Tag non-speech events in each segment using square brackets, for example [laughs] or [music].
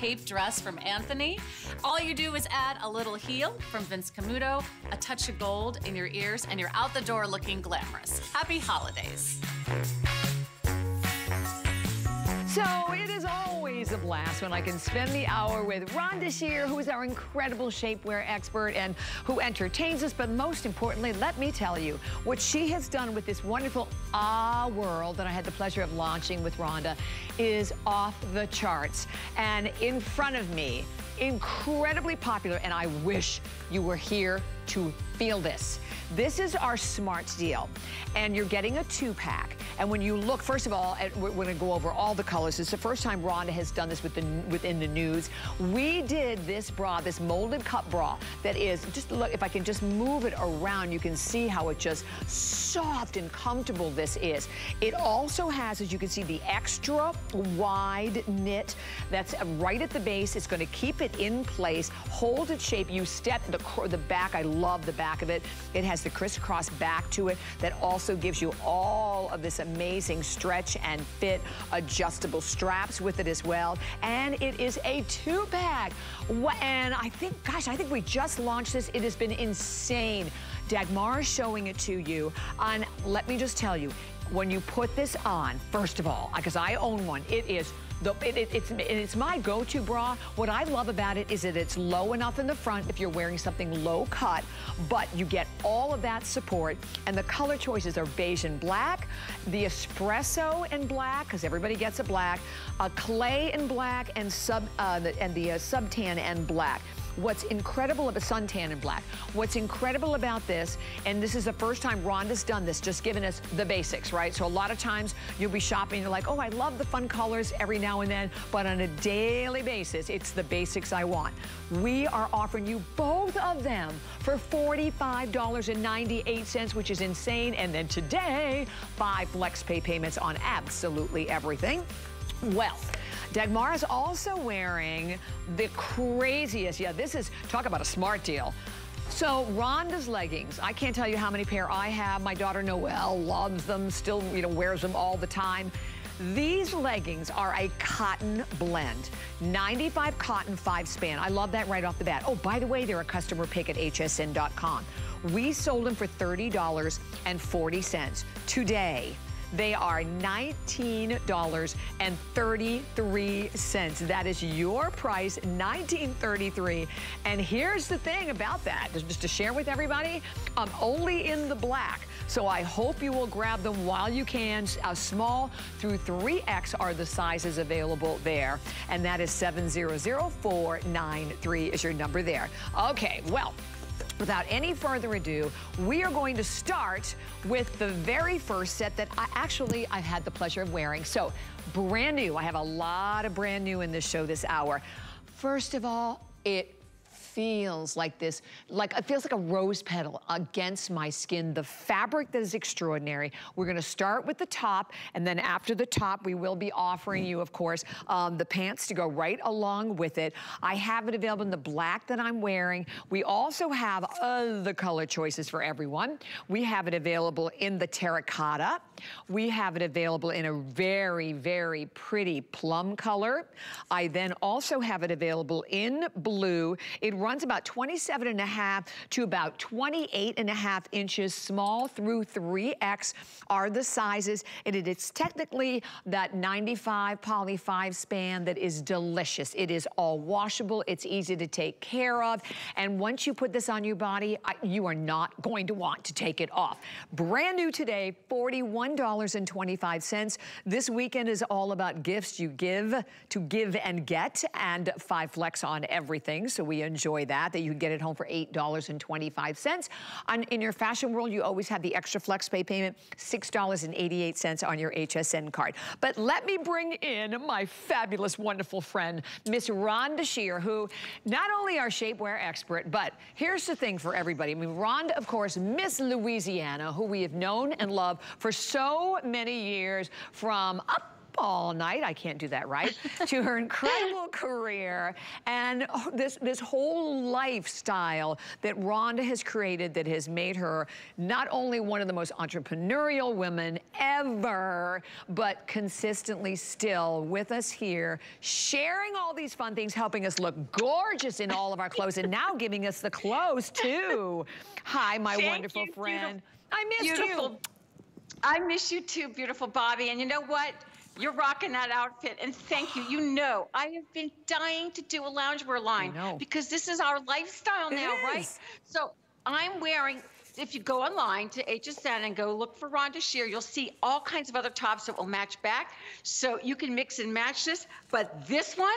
cape dress from Antthony. All you do is add a little heel from Vince Camuto, a touch of gold in your ears, and you're out the door looking glamorous. Happy holidays. So it is always a blast when I can spend the hour with Rhonda Shear, who is our incredible shapewear expert and who entertains us. But most importantly, let me tell you what she has done with this wonderful Ah World that I had the pleasure of launching with Rhonda is off the charts. And in front of me, incredibly popular, and I wish you were here to feel this. This is our Smart Deal, and you're getting a two-pack. And when you look, first of all, at, we're gonna go over all the colors. It's the first time Rhonda has done this with the, within the news. We did this bra, this molded cup bra, that is, just look, if I can just move it around, you can see how it just soft and comfortable this is. It also has, as you can see, the extra wide knit that's right at the base. It's gonna keep it in place, hold its shape. You step the, the back, I love the back of it. It has the crisscross back to it that also gives you all of this amazing stretch and fit adjustable straps with it as well. And it is a two pack. And I think, gosh, I think we just launched this. It has been insane. Dagmar is showing it to you. And let me just tell you, when you put this on, first of all, because I own one, it is it, it, it's, it's my go-to bra. What I love about it is that it's low enough in the front if you're wearing something low cut, but you get all of that support. And the color choices are beige and black, the espresso and black, because everybody gets a black, a clay and black, and sub uh, the, and the uh, subtan and black. What's incredible about a suntan in black, what's incredible about this, and this is the first time Rhonda's done this, just giving us the basics, right? So a lot of times you'll be shopping, you're like, oh, I love the fun colors every now and then, but on a daily basis, it's the basics I want. We are offering you both of them for $45.98, which is insane. And then today, five flex pay payments on absolutely everything. Well, Dagmar is also wearing the craziest, yeah, this is, talk about a smart deal. So Rhonda's leggings, I can't tell you how many pair I have. My daughter Noelle loves them, still, you know, wears them all the time. These leggings are a cotton blend. 95 cotton, 5 span. I love that right off the bat. Oh, by the way, they're a customer pick at hsn.com. We sold them for $30.40 today. They are $19.33. That is your price, $19.33. And here's the thing about that, just to share with everybody, I'm only in the black. So I hope you will grab them while you can. A uh, small through 3X are the sizes available there. And that is 700493 is your number there. Okay, well, without any further ado, we are going to start with the very first set that I actually I've had the pleasure of wearing. So brand new. I have a lot of brand new in this show this hour. First of all, it feels like this, like it feels like a rose petal against my skin. The fabric that is extraordinary. We're gonna start with the top, and then after the top, we will be offering you, of course, um, the pants to go right along with it. I have it available in the black that I'm wearing. We also have other color choices for everyone. We have it available in the terracotta. We have it available in a very, very pretty plum color. I then also have it available in blue. It runs about 27 and a half to about 28 and a half inches. Small through 3X are the sizes. And it is technically that 95 poly 5 span that is delicious. It is all washable. It's easy to take care of. And once you put this on your body, you are not going to want to take it off. Brand new today, $41.25. This weekend is all about gifts you give to give and get and five flex on everything. So we enjoy that, that you get it home for $8.25. On, in your fashion world, you always have the extra flex pay payment, $6.88 on your HSN card. But let me bring in my fabulous, wonderful friend, Miss Rhonda Shear, who not only our shapewear expert, but here's the thing for everybody. I mean, Rhonda, of course, Miss Louisiana, who we have known and loved for so many years from up all night. I can't do that right. [laughs] to her incredible career and this, this whole lifestyle that Rhonda has created that has made her not only one of the most entrepreneurial women ever, but consistently still with us here, sharing all these fun things, helping us look gorgeous in all of our clothes, and now giving us the clothes too. Hi, my Thank wonderful you, friend. I missed beautiful. you. I miss you too, beautiful Bobbi. And you know what? You're rocking that outfit, and thank you. You know, I have been dying to do a loungewear line because this is our lifestyle It now, is. right? So I'm wearing. If you go online to HSN and go look for Rhonda Shear, you'll see all kinds of other tops that will match back. So you can mix and match this. But this one,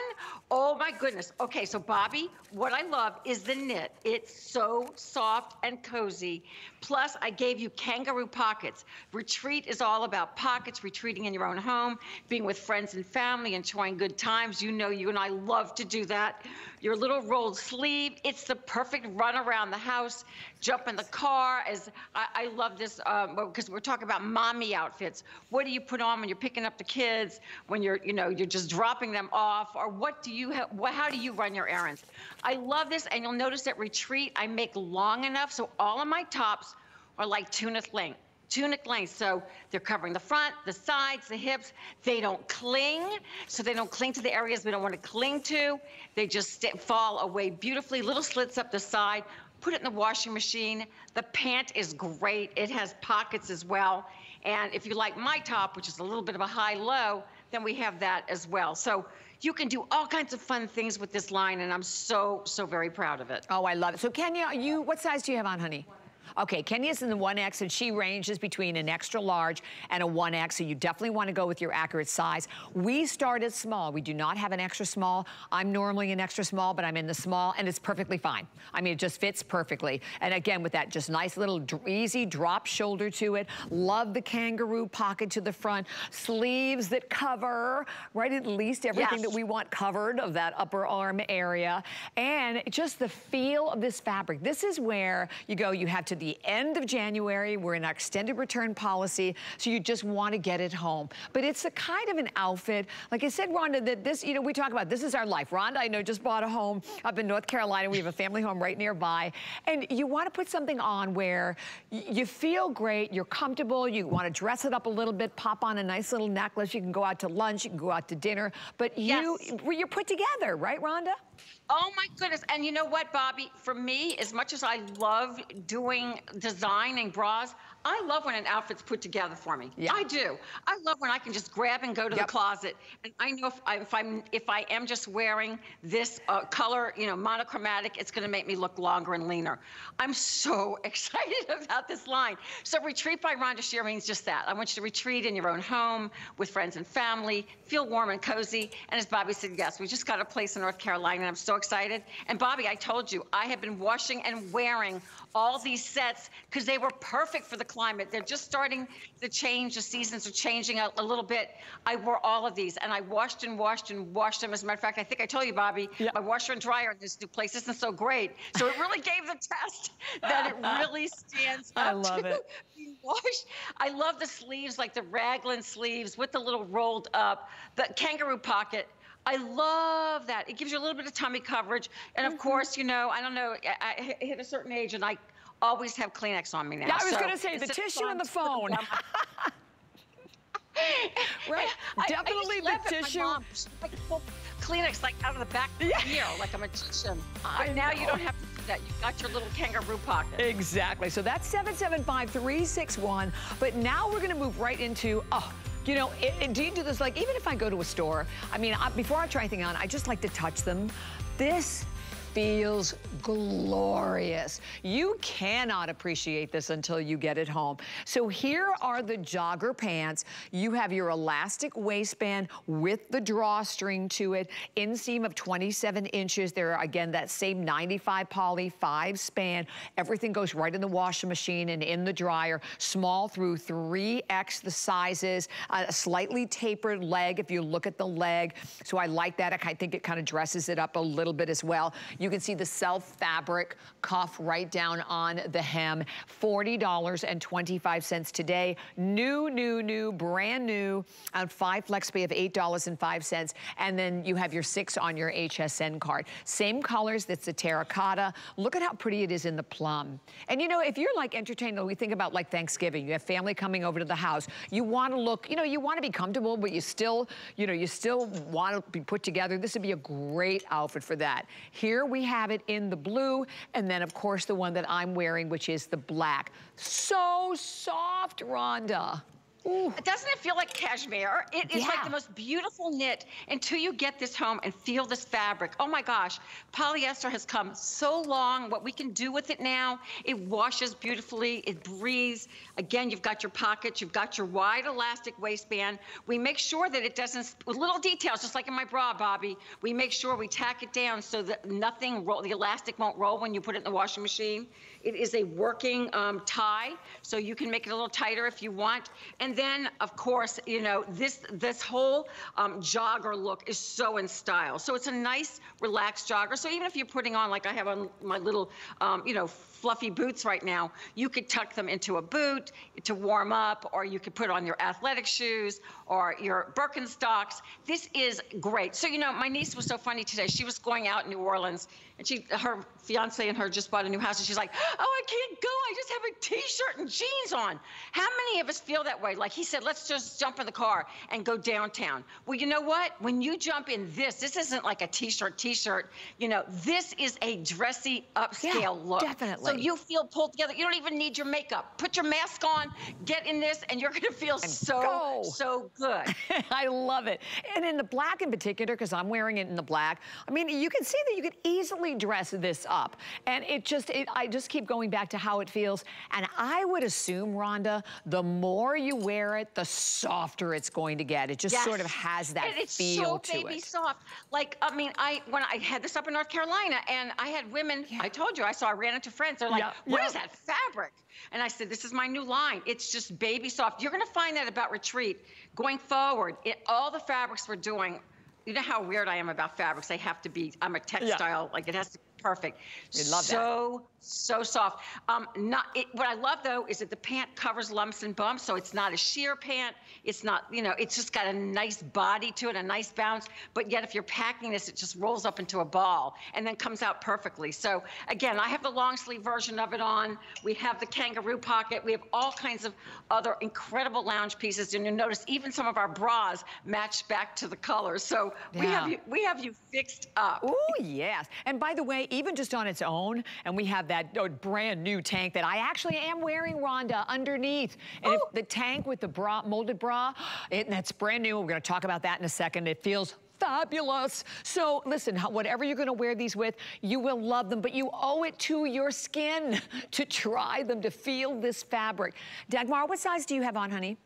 oh my goodness. Okay, so Bobbi, what I love is the knit. It's so soft and cozy. Plus, I gave you kangaroo pockets. Retreat is all about pockets, retreating in your own home, being with friends and family, enjoying good times. You know, you and I love to do that. Your little rolled sleeve, it's the perfect run around the house, jump in the car. As I, I love this um, because we're talking about mommy outfits. What do you put on when you're picking up the kids? When you're, you know, you're just dropping them off, or what do you? Ha- wh- how do you run your errands? I love this, and you'll notice at Retreat I make long enough so all of my tops are like tunic length. Tunic length, so they're covering the front, the sides, the hips. They don't cling, so they don't cling to the areas we don't want to cling to. They just st- fall away beautifully. Little slits up the side. Put it in the washing machine. The pant is great. It has pockets as well. And if you like my top, which is a little bit of a high-low, then we have that as well. So you can do all kinds of fun things with this line, and I'm so, so very proud of it. Oh, I love it. So Kenya, you, what size do you have on, honey? Okay, Kenya's in the 1X and she ranges between an extra large and a 1X, so you definitely want to go with your accurate size. We started small. We do not have an extra small. I'm normally an extra small, but I'm in the small and it's perfectly fine. I mean, it just fits perfectly. And again, with that just nice little easy drop shoulder to it. Love the kangaroo pocket to the front. Sleeves that cover, right, at least everything Yes. that we want covered of that upper arm area. And just the feel of this fabric. This is where you go, you have to the end of January, we're in our extended return policy, so you just want to get it home. But it's a kind of an outfit, like I said, Rhonda, that this, you know, we talk about this is our life. Rhonda, I know, just bought a home up in North Carolina. We have a family home right nearby. And you want to put something on where you feel great, you're comfortable, you want to dress it up a little bit, pop on a nice little necklace, you can go out to lunch, you can go out to dinner, but you, Yes. you're put together, right, Rhonda? Oh my goodness. And you know what, Bobbi? For me, as much as I love doing designing bras, I love when an outfit's put together for me. Yeah. I do. I love when I can just grab and go to Yep. the closet. And I know if, I, if I'm if I am just wearing this uh, color, you know, monochromatic, it's going to make me look longer and leaner. I'm so [laughs] excited about this line. So retreat by Rhonda Shear means just that. I want you to retreat in your own home with friends and family, feel warm and cozy. And as Bobbi said, yes, we just got a place in North Carolina, and I'm so excited. And Bobbi, I told you, I have been washing and wearing all these sets because they were perfect for the climate. They're just starting to change. The seasons are changing a, a little bit. I wore all of these, and I washed and washed and washed them. As a matter of fact, I think I told you, Bobbi, Yeah. my washer and dryer in this new place isn't so great. So it really gave the test that it really [laughs] stands I up love to it. [laughs] being washed. I love the sleeves, like the raglan sleeves with the little rolled up, the kangaroo pocket. I love that. It gives you a little bit of tummy coverage. And of mm-hmm. course, you know, I don't know, I, I hit a certain age and I always have Kleenex on me now. Yeah, I was So gonna say, the tissue and the phone. [laughs] [laughs] Right, I- I definitely used the to laugh at my tissue. mom. Like pull Kleenex like out of the back of the ear like a magician. [laughs] I But now you don't have to do that. You've got your little kangaroo pocket. Exactly. So that's 775-361. But now we're going to move right into, oh, you know, it, it- do you do this like, even if I go to a store, I mean, I, before I try anything on, I just like to touch them. This feels glorious. You cannot appreciate this until you get it home. So here are the jogger pants. You have your elastic waistband with the drawstring to it, inseam of 27 inches. There are, again, that same 95 poly, five span. Everything goes right in the washing machine and in the dryer. Small through 3X the sizes, a slightly tapered leg if you look at the leg. So I like that. I think it kind of dresses it up a little bit as well. Can see the self fabric cuff right down on the hem. $40.25 today. New, new, new, brand new on five flex pay of $8.05. And then you have your six on your HSN card. Same colors, that's the terracotta. Look at how pretty it is in the plum. And you know, if you're like entertained, we think about like Thanksgiving, you have family coming over to the house. You want to look, you know, you want to be comfortable, but you still, you know, you still want to be put together. This would be a great outfit for that. Here we have it in the blue, and then of course the one that I'm wearing, which is the black. So soft, Rhonda. Ooh. Doesn't it feel like cashmere? It is yeah. like the most beautiful knit until you get this home and feel this fabric. Oh my gosh, polyester has come so long. What we can do with it now, it washes beautifully, it breathes. Again, you've got your pockets, you've got your wide elastic waistband. We make sure that it doesn't, with little details, just like in my bra, Bobbi, we make sure we tack it down so that nothing, roll, the elastic won't roll when you put it in the washing machine. It is a working um, tie, so you can make it a little tighter if you want. And then, of course, you know, this, this whole um, jogger look is so in style. So it's a nice, relaxed jogger. So even if you're putting on, like I have on my little, um, you know, fluffy boots right now, you could tuck them into a boot to warm up, or you could put on your athletic shoes or your Birkenstocks. This is great. So, you know, my niece was so funny today. She was going out in New Orleans and she, her fiance and her just bought a new house and she's like, oh, I can't go. I just have a t-shirt and jeans on. How many of us feel that way? Like he said, let's just jump in the car and go downtown. Well, you know what? When you jump in this, this isn't like a t-shirt, t-shirt. You know, this is a dressy upscale yeah, look. definitely. So you feel pulled together. You don't even need your makeup. Put your mask on, get in this, and you're going to feel and so, go. so good. [laughs] I love it. And in the black in particular, because I'm wearing it in the black, I mean, you can see that you could easily dress this up. And it just, it, I just keep going back to how it feels. And I would assume, Rhonda, the more you wear it, the softer it's going to get. It just yes. sort of has that and it's feel so to baby soft. Like, I mean, I when I had this up in North Carolina and I had women, yeah. I told you, I saw, I ran into friends. They're like, yeah. "What yeah. is that fabric? And I said, this is my new line. It's just baby soft. You're going to find that about Retreat going forward. It, all the fabrics we're doing, you know how weird I am about fabrics. They have to be, I'm a textile, yeah. like it has to be perfect. We love so, that so soft. Um, not it, what I love though is that the pant covers lumps and bumps, so it's not a sheer pant. It's not, you know, it's just got a nice body to it, a nice bounce. But yet, if you're packing this, it just rolls up into a ball and then comes out perfectly. So again, I have the long sleeve version of it on. We have the kangaroo pocket. We have all kinds of other incredible lounge pieces, and you'll notice even some of our bras match back to the colors. So yeah. we have you, we have you fixed up. Oh yes. And by the way, even just on its own, and we have that oh, brand new tank that I actually am wearing, Rhonda, underneath. And oh. the tank with the bra, molded bra, it, that's brand new. We're gonna talk about that in a second. It feels fabulous. So listen, whatever you're gonna wear these with, you will love them, but you owe it to your skin [laughs] to try them, to feel this fabric. Dagmar, what size do you have on, honey?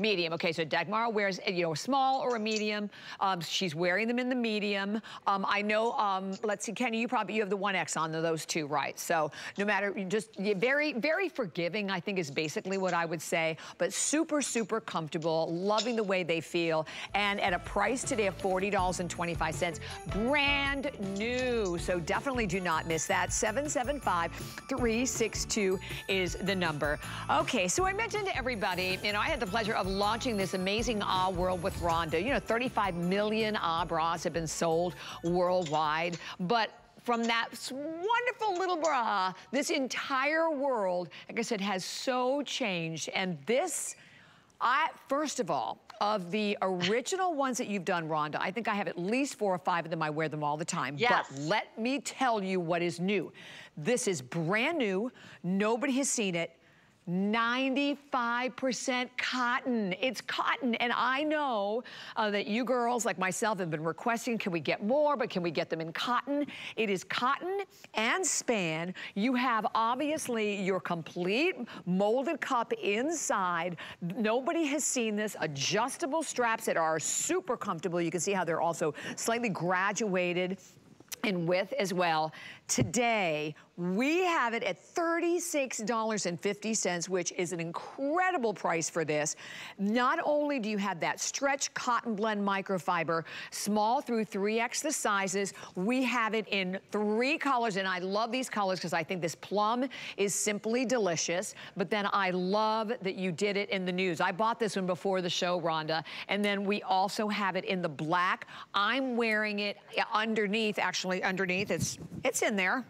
Medium. Okay, so Dagmar wears, you know, a small or a medium. Um, she's wearing them in the medium. Um, I know, um, let's see, Kenny, you probably, you have the 1X on those two, right? So no matter, just very, very forgiving, I think is basically what I would say, but super, super comfortable, loving the way they feel, and at a price today of $40.25, brand new. So definitely do not miss that. 775-362 is the number. Okay, so I mentioned to everybody, you know, I had the pleasure of launching this amazing Ah World with Rhonda. You know, 35 million Ah bras have been sold worldwide, but from that wonderful little bra, this entire world, like I said, has so changed. And this, I first of all, of the original ones that you've done, Rhonda, I think I have at least four or five of them. I wear them all the time. Yes. But let me tell you what is new. This is brand new. Nobody has seen it. 95% cotton. It's cotton. And I know uh, that you girls like myself have been requesting, can we get more, but can we get them in cotton? It is cotton and span. You have obviously your complete molded cup inside. Nobody has seen this. Adjustable straps that are super comfortable. You can see how they're also slightly graduated in width as well. Today, we have it at $36.50, which is an incredible price for this. Not only do you have that stretch cotton blend microfiber, small through 3X the sizes, we have it in three colors, and I love these colors because I think this plum is simply delicious, but then I love that you did it in the news. I bought this one before the show, Rhonda, and then we also have it in the black. I'm wearing it underneath, actually underneath, it's, it's in there.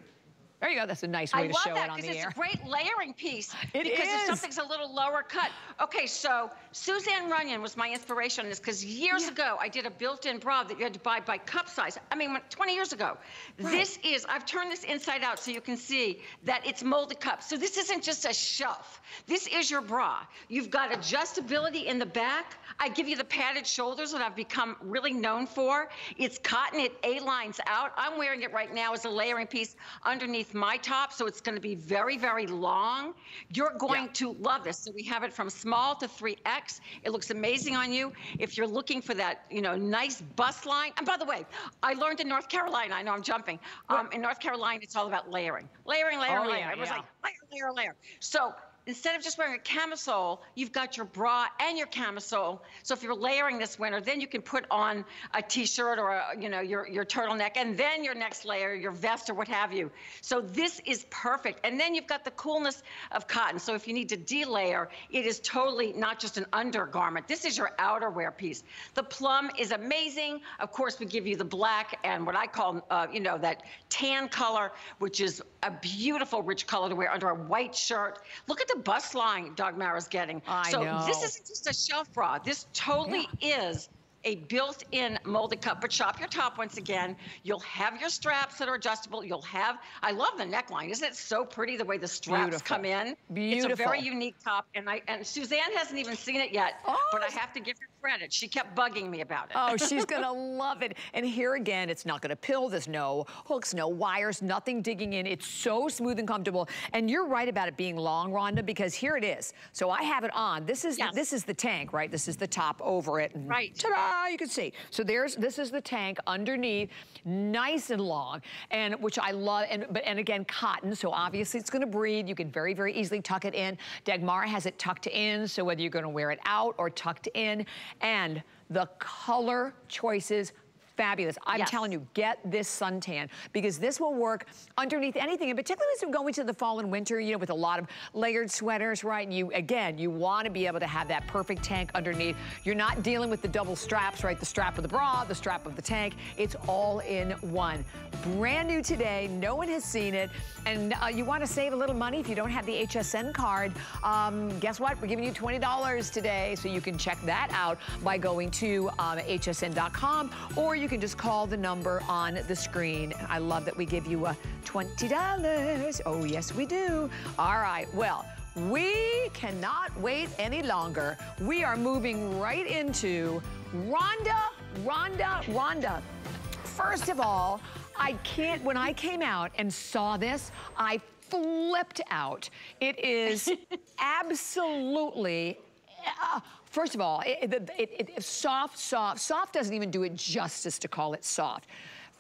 There you go. That's a nice way I to show it on the air. I love that because it's a great layering piece. [laughs] It because is. if something's a little lower cut. Okay, so Suzanne Runyan was my inspiration on this because years yeah. ago I did a built-in bra that you had to buy by cup size. I mean, 20 years ago. Right. This is, I've turned this inside out so you can see that it's molded cups. So this isn't just a shelf. This is your bra. You've got adjustability in the back. I give you the padded shoulders that I've become really known for. It's cotton, it A-lines out. I'm wearing it right now as a layering piece underneath my top, so it's gonna be very, very long. You're going yeah. to love this. So we have it from small to 3X. It looks amazing on you. If you're looking for that, you know, nice bust line. And by the way, I learned in North Carolina, I know I'm jumping. Um, in North Carolina, it's all about layering. Layering, layering, oh, layering. Yeah, it was yeah. like layer, layer, layer. So instead of just wearing a camisole, you've got your bra and your camisole. So if you're layering this winter, then you can put on a t-shirt or a, you know your your turtleneck, and then your next layer, your vest or what have you. So this is perfect. And then you've got the coolness of cotton. So if you need to delayer, it is totally not just an undergarment. This is your outerwear piece. The plum is amazing. Of course, we give you the black and what I call, uh, you know, that tan color, which is a beautiful rich color to wear under a white shirt. Look at the bust line Dagmara's getting. I so know. this isn't just a shelf bra. This totally yeah. is a built-in molded cup. But shop your top once again. You'll have your straps that are adjustable. You'll have, I love the neckline. Isn't it so pretty the way the straps Beautiful. come in? Beautiful. It's a very unique top. And I and Suzanne hasn't even seen it yet, oh. but I oh. have to give her credit. She kept bugging me about it. Oh, she's [laughs] gonna love it. And here again, it's not gonna pill. There's no hooks, no wires, nothing digging in. It's so smooth and comfortable. And you're right about it being long, Rhonda, because here it is. So I have it on. This is yes. the, this is the tank, right? This is the top over it. right. Ta-da! You can see. So there's this is the tank underneath, nice and long, and which I love. And but and again, cotton. So obviously it's gonna breathe. You can very very easily tuck it in. Dagmar has it tucked in. So whether you're gonna wear it out or tucked in, and the color choices fabulous. I'm yes. telling you, get this suntan because this will work underneath anything, and particularly as we're going to the fall and winter, you know, with a lot of layered sweaters, right? And you, again, you want to be able to have that perfect tank underneath. You're not dealing with the double straps, right? The strap of the bra, the strap of the tank. It's all in one. Brand new today. No one has seen it. And uh, you want to save a little money if you don't have the HSN card. Um, guess what? We're giving you $20 today, so you can check that out by going to um, hsn.com or you can just call the number on the screen. I love that we give you a $20. Oh, yes, we do. All right, well, we cannot wait any longer. We are moving right into Rhonda, Rhonda, Rhonda. First of all, I can't, when I came out and saw this, I flipped out. It is [laughs] absolutely, uh, First of all, it, it, it, soft, soft, soft doesn't even do it justice to call it soft.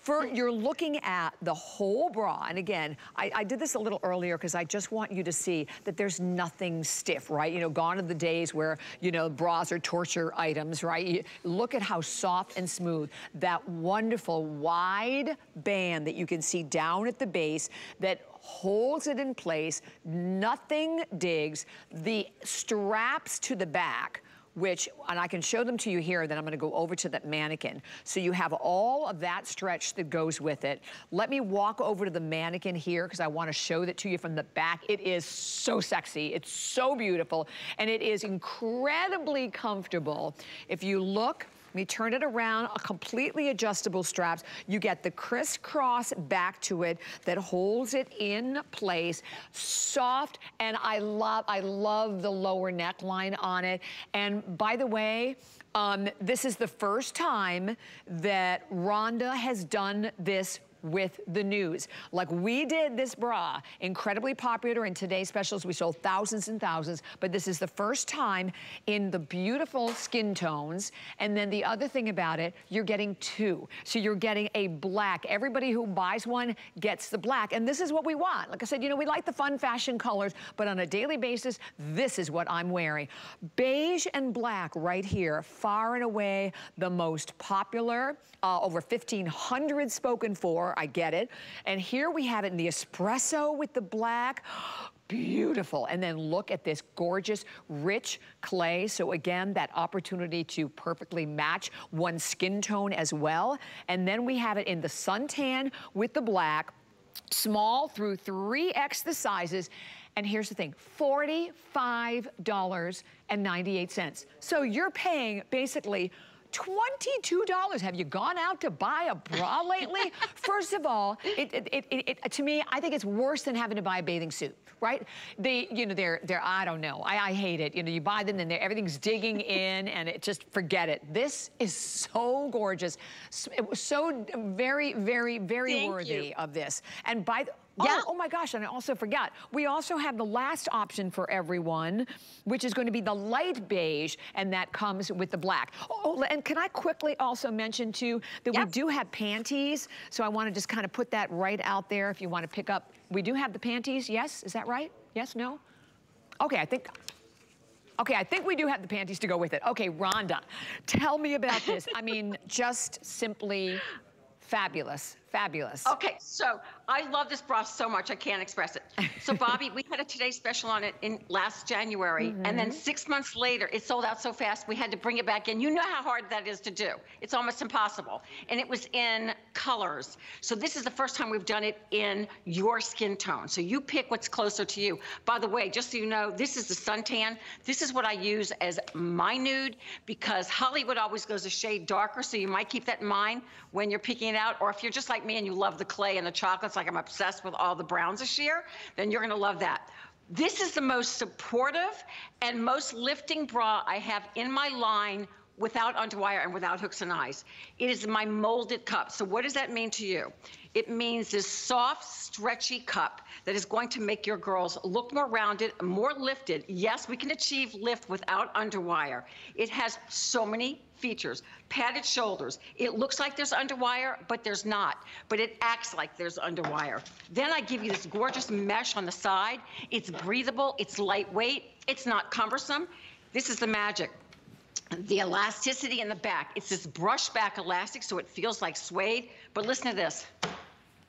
For, mm. you're looking at the whole bra, and again, I, I did this a little earlier because I just want you to see that there's nothing stiff, right? You know, gone are the days where, you know, bras are torture items, right? You look at how soft and smooth. That wonderful wide band that you can see down at the base that holds it in place, nothing digs. The straps to the back, which, and I can show them to you here, then I'm gonna go over to that mannequin. So you have all of that stretch that goes with it. Let me walk over to the mannequin here because I wanna show that to you from the back. It is so sexy, it's so beautiful, and it is incredibly comfortable. If you look, me turn it around, a completely adjustable straps. You get the crisscross back to it that holds it in place. Soft, and I love, I love the lower neckline on it. And by the way, um, this is the first time that Rhonda has done this with the news. Like we did this bra, incredibly popular in today's specials. We sold thousands and thousands, but this is the first time in the beautiful skin tones. And then the other thing about it, you're getting two. So you're getting a black. Everybody who buys one gets the black. And this is what we want. Like I said, you know, we like the fun fashion colors, but on a daily basis, this is what I'm wearing. Beige and black right here, far and away the most popular. Uh, over 1,500 spoken for, I get it. And here we have it in the espresso with the black [gasps] beautiful. And then look at this gorgeous, rich clay. So again, that opportunity to perfectly match one skin tone as well. And then we have it in the suntan with the black, small through 3X the sizes. And here's the thing, $45.98. So you're paying basically $22. Have you gone out to buy a bra [laughs] lately? First of all, it, it, it, to me, I think it's worse than having to buy a bathing suit, right? They, you know, they're, they're I don't know. I, I hate it. You know, you buy them and everything's digging [laughs] in and it just forget it. This is so gorgeous. It was so very, very, very Thank worthy you. of this. And by the, Yeah. Oh, oh my gosh, and I also forgot. We also have the last option for everyone, which is going to be the light beige, and that comes with the black. Oh, oh and can I quickly also mention too, that we do have panties, so I want to just kind of put that right out there if you want to pick up. We do have the panties, yes? Is that right? Yes, no? Okay, I think, Okay, I think we do have the panties to go with it. Okay, Rhonda, tell me about this. I mean, [laughs] just simply fabulous, fabulous. Okay, so I love this bra so much I can't express it. So Bobbi, we had a today special on it in last January, and then mm-hmm. six months later, it sold out so fast we had to bring it back in. You know how hard that is to do. It's almost impossible. And it was in colors. So this is the first time we've done it in your skin tone. So you pick what's closer to you. By the way, just so you know, this is the suntan. This is what I use as my nude because Hollywood always goes a shade darker, so you might keep that in mind when you're picking it out. Or if you're just like me and you love the clay and the chocolates, like I'm obsessed with all the browns this year, then you're gonna love that. This is the most supportive and most lifting bra I have in my line without underwire and without hooks and eyes. It is my molded cup. So what does that mean to you? It means this soft, stretchy cup that is going to make your girls look more rounded, more lifted. Yes, we can achieve lift without underwire. It has so many features. Padded shoulders. It looks like there's underwire, but there's not. But it acts like there's underwire. Then I give you this gorgeous mesh on the side. It's breathable, it's lightweight, it's not cumbersome. This is the magic the elasticity in the back. It's this brush back elastic, so it feels like suede. But listen to this. [laughs]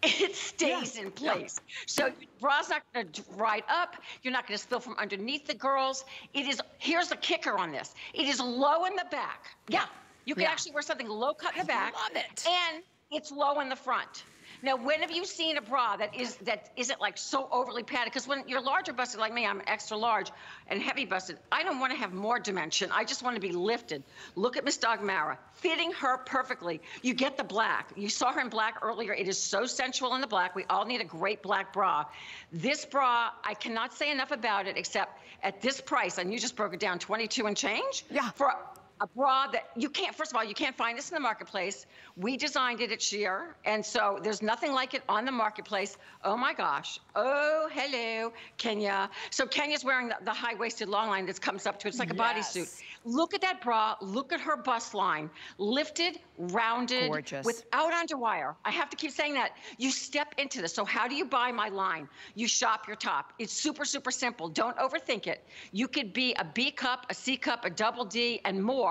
It stays in place. So your bra's not going to dry up. You're not going to spill from underneath the girls. It is, here's the kicker on this. It is low in the back. Yeah. You can Yeah. actually wear something low cut in the back. I love it. And it's low in the front. Now, when have you seen a bra that is that isn't like so overly padded? Because when you're larger busted like me, I'm extra large and heavy busted. I don't want to have more dimension. I just want to be lifted. Look at Miss Dagmara, fitting her perfectly. You get the black. You saw her in black earlier. It is so sensual in the black. We all need a great black bra. This bra, I cannot say enough about it except at this price, and you just broke it down, 22 and change. Yeah. For a bra that you can't, first of all, you can't find this in the marketplace. We designed it at Shear, and so there's nothing like it on the marketplace. Oh my gosh. Oh, hello, Kenya. So Kenya's wearing the, the high waisted long line that comes up to it's like a Yes. bodysuit. Look at that bra. Look at her bust line. Lifted, rounded, Gorgeous. without underwire. I have to keep saying that. You step into this. So, how do you buy my line? You shop your top. It's super, super simple. Don't overthink it. You could be a B cup, a C cup, a double D, and more,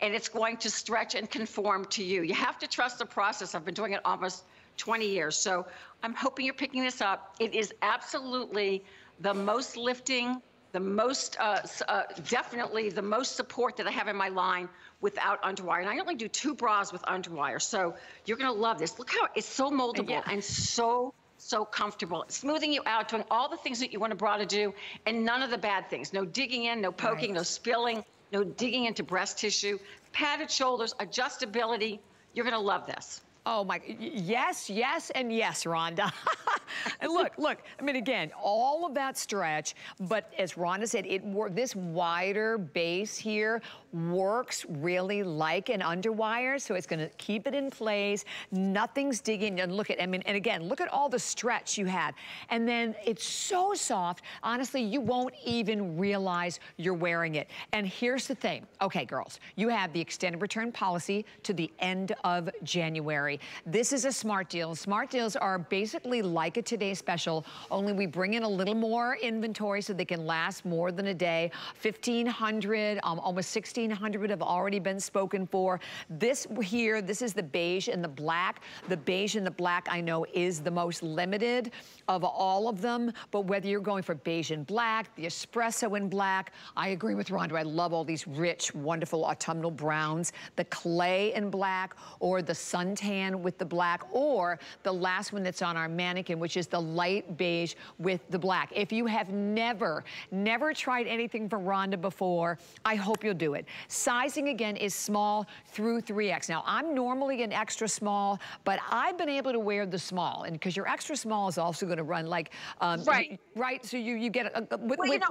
and it's going to stretch and conform to you. You have to trust the process. I've been doing it almost 20 years. So, I'm hoping you're picking this up. It is absolutely the most lifting, the most, uh, uh, definitely the most support that I have in my line without underwire. And I only do two bras with underwire. So you're going to love this. Look how it's so moldable Yeah. and so, so comfortable. Smoothing you out, doing all the things that you want a bra to do, and none of the bad things. No digging in, no poking, no spilling, no digging into breast tissue, padded shoulders, adjustability. You're going to love this. Oh my, yes, yes, and yes, Rhonda. [laughs] and look, look, I mean, again, all of that stretch, but as Rhonda said, it this wider base here works really like an underwire, so it's gonna keep it in place. Nothing's digging, and look at, I mean, and again, look at all the stretch you have. And then it's so soft, honestly, you won't even realize you're wearing it. And here's the thing, okay, girls, you have the extended return policy to the end of January. This is a smart deal. Smart deals are basically like a Today Special, only we bring in a little more inventory so they can last more than a day. 1,500, um, almost 1,600 have already been spoken for. This here, this is the beige and the black. The beige and the black I know is the most limited of all of them, but whether you're going for beige and black, the espresso in black, I agree with Rhonda. I love all these rich, wonderful autumnal browns, the clay in black, or the suntan with the black, or the last one that's on our mannequin, which is the light beige with the black. If you have never, never tried anything from Rhonda before, I hope you'll do it. Sizing, again, is small through 3X. Now, I'm normally an extra small, but I've been able to wear the small, and because your extra small is also going to run like, um, right. right, so you, you get a, a with, well, you know,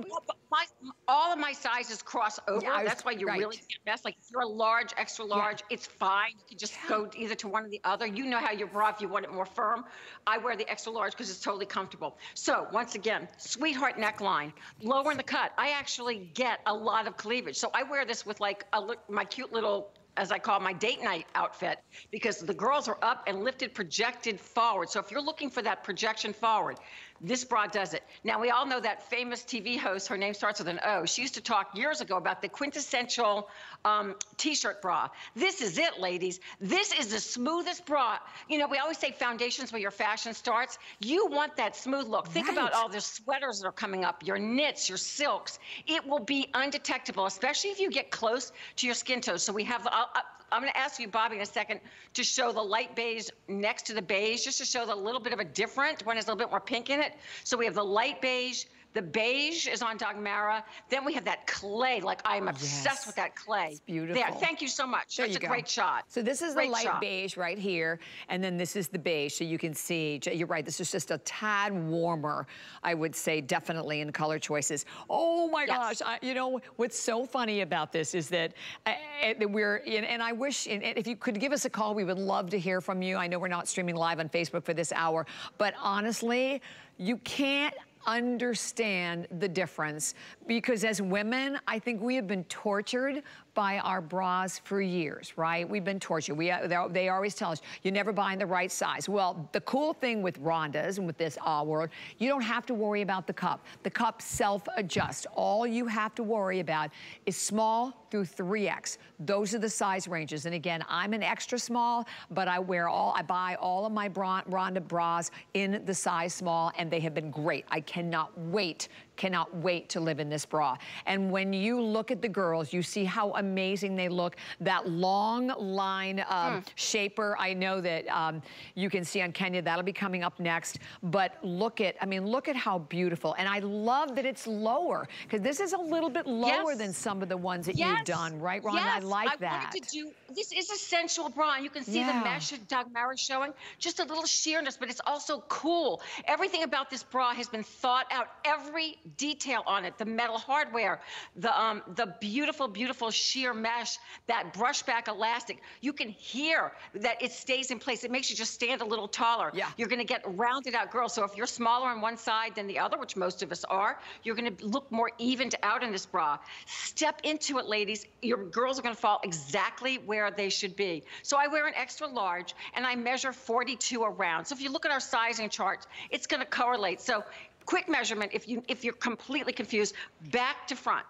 my, all of my sizes cross over. Yeah, That's why you right. really can't mess. Like if you're a large, extra large, yeah. it's fine. You can just yeah. go either to one or the other. You know how your bra, if you want it more firm. I wear the extra large because it's totally comfortable. So once again, sweetheart neckline, lower in the cut. I actually get a lot of cleavage. So I wear this with like a, my cute little as I call my date night outfit, because the girls are up and lifted, projected forward. So if you're looking for that projection forward, this bra does it. Now, we all know that famous TV host, her name starts with an O. She used to talk years ago about the quintessential um, t-shirt bra. This is it, ladies. This is the smoothest bra. You know, we always say foundations where your fashion starts. You want that smooth look. Think right. about all the sweaters that are coming up, your knits, your silks. It will be undetectable, especially if you get close to your skin tone. So we have, uh, uh I'm going to ask you, Bobbi, in a second to show the light beige next to the beige, just to show the little bit of a different. One has a little bit more pink in it. So we have the light beige, the beige is on Dagmara. Then we have that clay. Like I'm obsessed yes. with that clay. It's beautiful. There. Thank you so much. There That's a go. great shot. So this is great the light shot. beige right here, and then this is the beige. So you can see. You're right. This is just a tad warmer. I would say definitely in color choices. Oh my yes. gosh! I, you know what's so funny about this is that uh, we're in, and I wish and if you could give us a call, we would love to hear from you. I know we're not streaming live on Facebook for this hour, but honestly, you can't understand the difference. Because as women, I think we have been tortured by our bras for years, right? We've been tortured. We, uh, they always tell us, you're never buying the right size. Well, the cool thing with Rhonda's and with this Ah World, you don't have to worry about the cup. The cup self-adjusts. All you have to worry about is small through 3X. Those are the size ranges. And again, I'm an extra small, but I wear all, I buy all of my Rhonda bras in the size small, and they have been great. I cannot wait cannot wait to live in this bra. And when you look at the girls, you see how amazing they look. That long line um, hmm. shaper, I know that um, you can see on Kenya, that'll be coming up next. But look at, I mean, look at how beautiful. And I love that it's lower, because this is a little bit lower yes. than some of the ones that yes. you've done, right, Ron? Yes. I like I that. Wanted to do, this is a sensual bra, and you can see yeah. the mesh that Dagmara showing. Just a little sheerness, but it's also cool. Everything about this bra has been thought out. Every detail on it, the metal hardware, the um, the beautiful, beautiful sheer mesh, that brushback elastic. You can hear that it stays in place. It makes you just stand a little taller. Yeah. You're going to get rounded out girls. So if you're smaller on one side than the other, which most of us are, you're going to look more evened out in this bra. Step into it, ladies. Your girls are going to fall exactly where they should be. So I wear an extra large and I measure 42 around. So if you look at our sizing charts, it's going to correlate. So quick measurement if you if you're completely confused back to front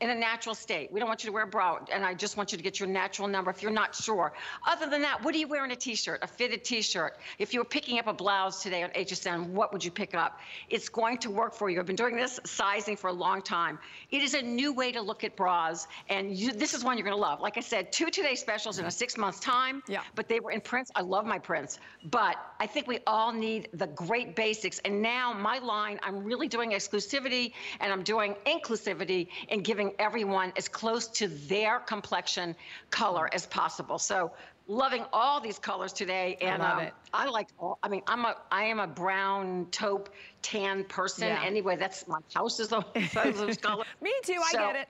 in a natural state. We don't want you to wear a bra, and I just want you to get your natural number if you're not sure. Other than that, what do you wear in a t-shirt, a fitted t-shirt? If you were picking up a blouse today on HSN, what would you pick up? It's going to work for you. I've been doing this sizing for a long time. It is a new way to look at bras, and you, this is one you're going to love. Like I said, two today specials in a six months time, yeah. but they were in prints. I love my prints, but I think we all need the great basics, and now my line, I'm really doing exclusivity, and I'm doing inclusivity and giving everyone as close to their complexion color as possible. So loving all these colors today. And I love um, it. I like all, I mean, I'm a, I am a brown taupe tan person. Yeah. Anyway, that's my house is those, [laughs] those colors. Me too, I So- get it.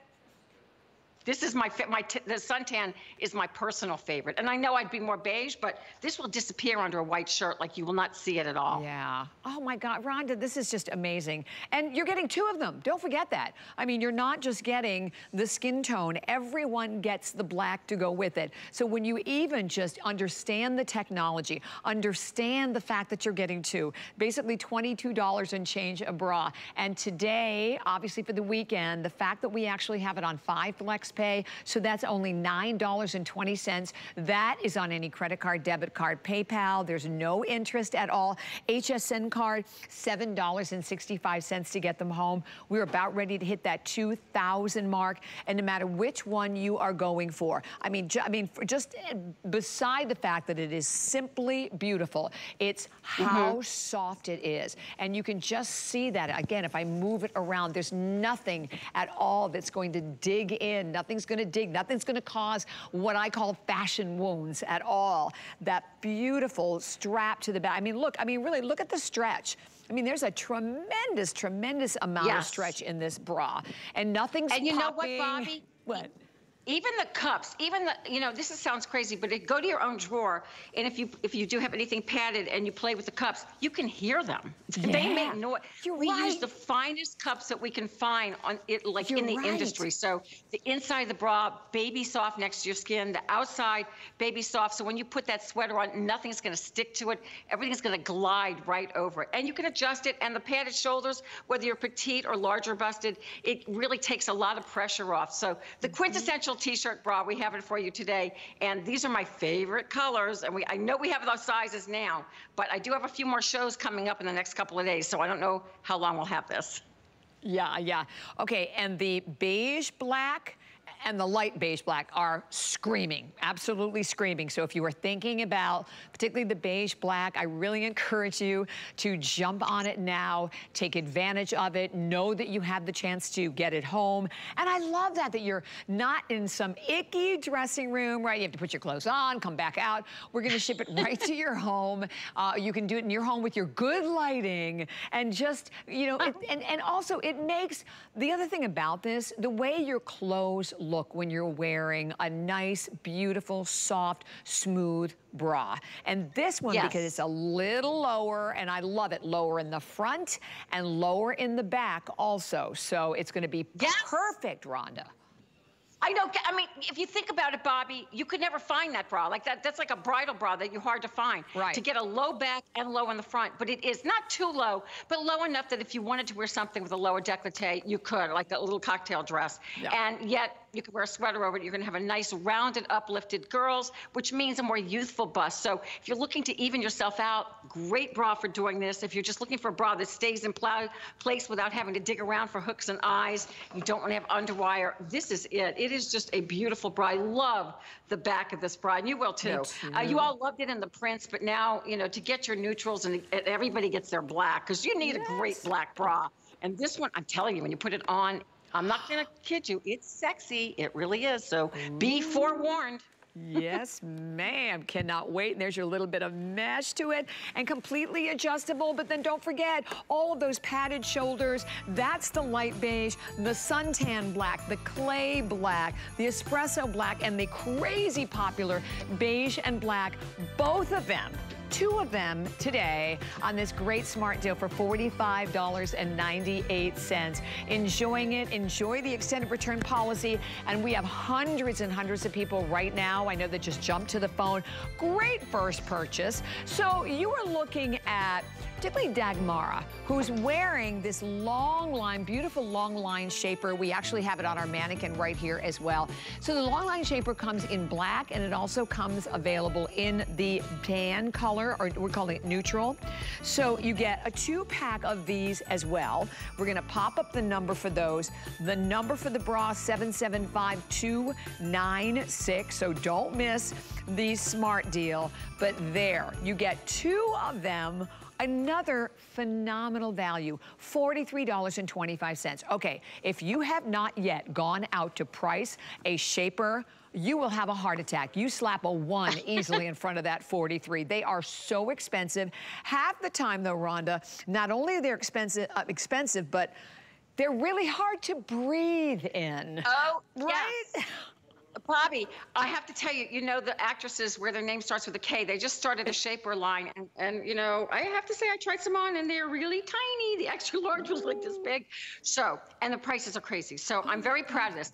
This is my, my t- the suntan is my personal favorite. And I know I'd be more beige, but this will disappear under a white shirt. Like you will not see it at all. Yeah. Oh my God, Rhonda, this is just amazing. And you're getting two of them. Don't forget that. I mean, you're not just getting the skin tone. Everyone gets the black to go with it. So when you even just understand the technology, understand the fact that you're getting two, basically $22 and change a bra. And today, obviously for the weekend, the fact that we actually have it on five flex pay, so that's only $9.20. That is on any credit card, debit card, PayPal. There's no interest at all. HSN card, $7.65 to get them home. We're about ready to hit that 2,000 mark. And no matter which one you are going for, I mean, I mean, for just eh, beside the fact that it is simply beautiful, it's how soft it is. And you can just see that. Again, if I move it around, there's nothing at all that's going to dig in. Nothing's going to dig. Nothing's going to cause what I call fashion wounds at all. That beautiful strap to the back. I mean, look, I mean, really, look at the stretch. I mean, there's a tremendous, tremendous amount of stretch in this bra. And nothing's And you know what. Bobbi? What? Even the cups even the you know this is, sounds crazy but it, go to your own drawer and if you if you do have anything padded and you play with the cups you can hear them. They make noise You're we use the finest cups that we can find on it like You're in the right. industry. So the inside of the bra baby soft next to your skin the outside baby soft. So when you put that sweater on nothing's going to stick to it. Everything's going to glide right over it. And you can adjust it and the padded shoulders whether you're petite or larger busted it really takes a lot of pressure off. So the mm-hmm. quintessential t-shirt bra we have it for you today and these are my favorite colors and we i know we have those sizes now but i do have a few more shows coming up in the next couple of days so i don't know how long we'll have this Yeah, yeah. Okay, and the beige black and the light beige black are screaming, absolutely screaming. So if you are thinking about particularly the beige black, I really encourage you to jump on it now, take advantage of it, know that you have the chance to get it home. And I love that, that you're not in some icky dressing room, right? You have to put your clothes on, come back out. We're gonna ship it right to your home. [laughs] Uh, you can do it in your home with your good lighting and just, you know, it, and, and also it makes, the other thing about this, the way your clothes look when you're wearing a nice, beautiful, soft, smooth bra. And this one, Yes. because it's a little lower, and I love it, lower in the front and lower in the back also. So it's gonna be Yes. perfect, Rhonda. I know. I mean, if you think about it, Bobbi, you could never find that bra. Like that, that's like a bridal bra that you're hard to find. Right. To get a low back and low in the front, but it is not too low, but low enough that if you wanted to wear something with a lower décolleté, you could, like a little cocktail dress. Yeah. And yet you can wear a sweater over it. You're going to have a nice rounded, uplifted girls, which means a more youthful bust. So if you're looking to even yourself out, great bra for doing this. If you're just looking for a bra that stays in pla- place without having to dig around for hooks and eyes, you don't want to have underwire. This is it. It is just a beautiful bra. I love the back of this bra, and you will too. Uh, you all loved it in the prints, but now you know to get your neutrals and and everybody gets their black because you need a great black bra. And this one, I'm telling you, when you put it on. I'm not going to kid you. It's sexy. It really is. So be forewarned. yes, ma'am. Cannot wait. And there's your little bit of mesh to it and completely adjustable. But then don't forget all of those padded shoulders. That's the light beige, the suntan black, the clay black, the espresso black, and the crazy popular beige and black. Both of them two of them today on this great smart deal for $45.98. Enjoying it, enjoy the extended return policy, and we have hundreds and hundreds of people right now, I know that just jumped to the phone. Great first purchase. So you are looking at particularly Dagmara, who's wearing this long line, beautiful long line shaper. We actually have it on our mannequin right here as well. So the long line shaper comes in black and it also comes available in the tan color, or we're calling it neutral. So you get a two pack of these as well. We're gonna pop up the number for those. The number for the bra, 775296. So don't miss the smart deal. But there, you get two of them another phenomenal value, $43.25. Okay, if you have not yet gone out to price a shaper you will have a heart attack. You slap a one [laughs] easily in front of that 43. They are so expensive. Half the time though, Rhonda, not only are they expensive, uh, expensive, but they're really hard to breathe in. Oh, right? Yes. [laughs] Bobbi, I have to tell you, you know, the actresses where their name starts with a K, they just started a shaper line. And, and, you know, I have to say, I tried some on and they're really tiny. The extra large was like this big. So, and the prices are crazy. So I'm very proud of this.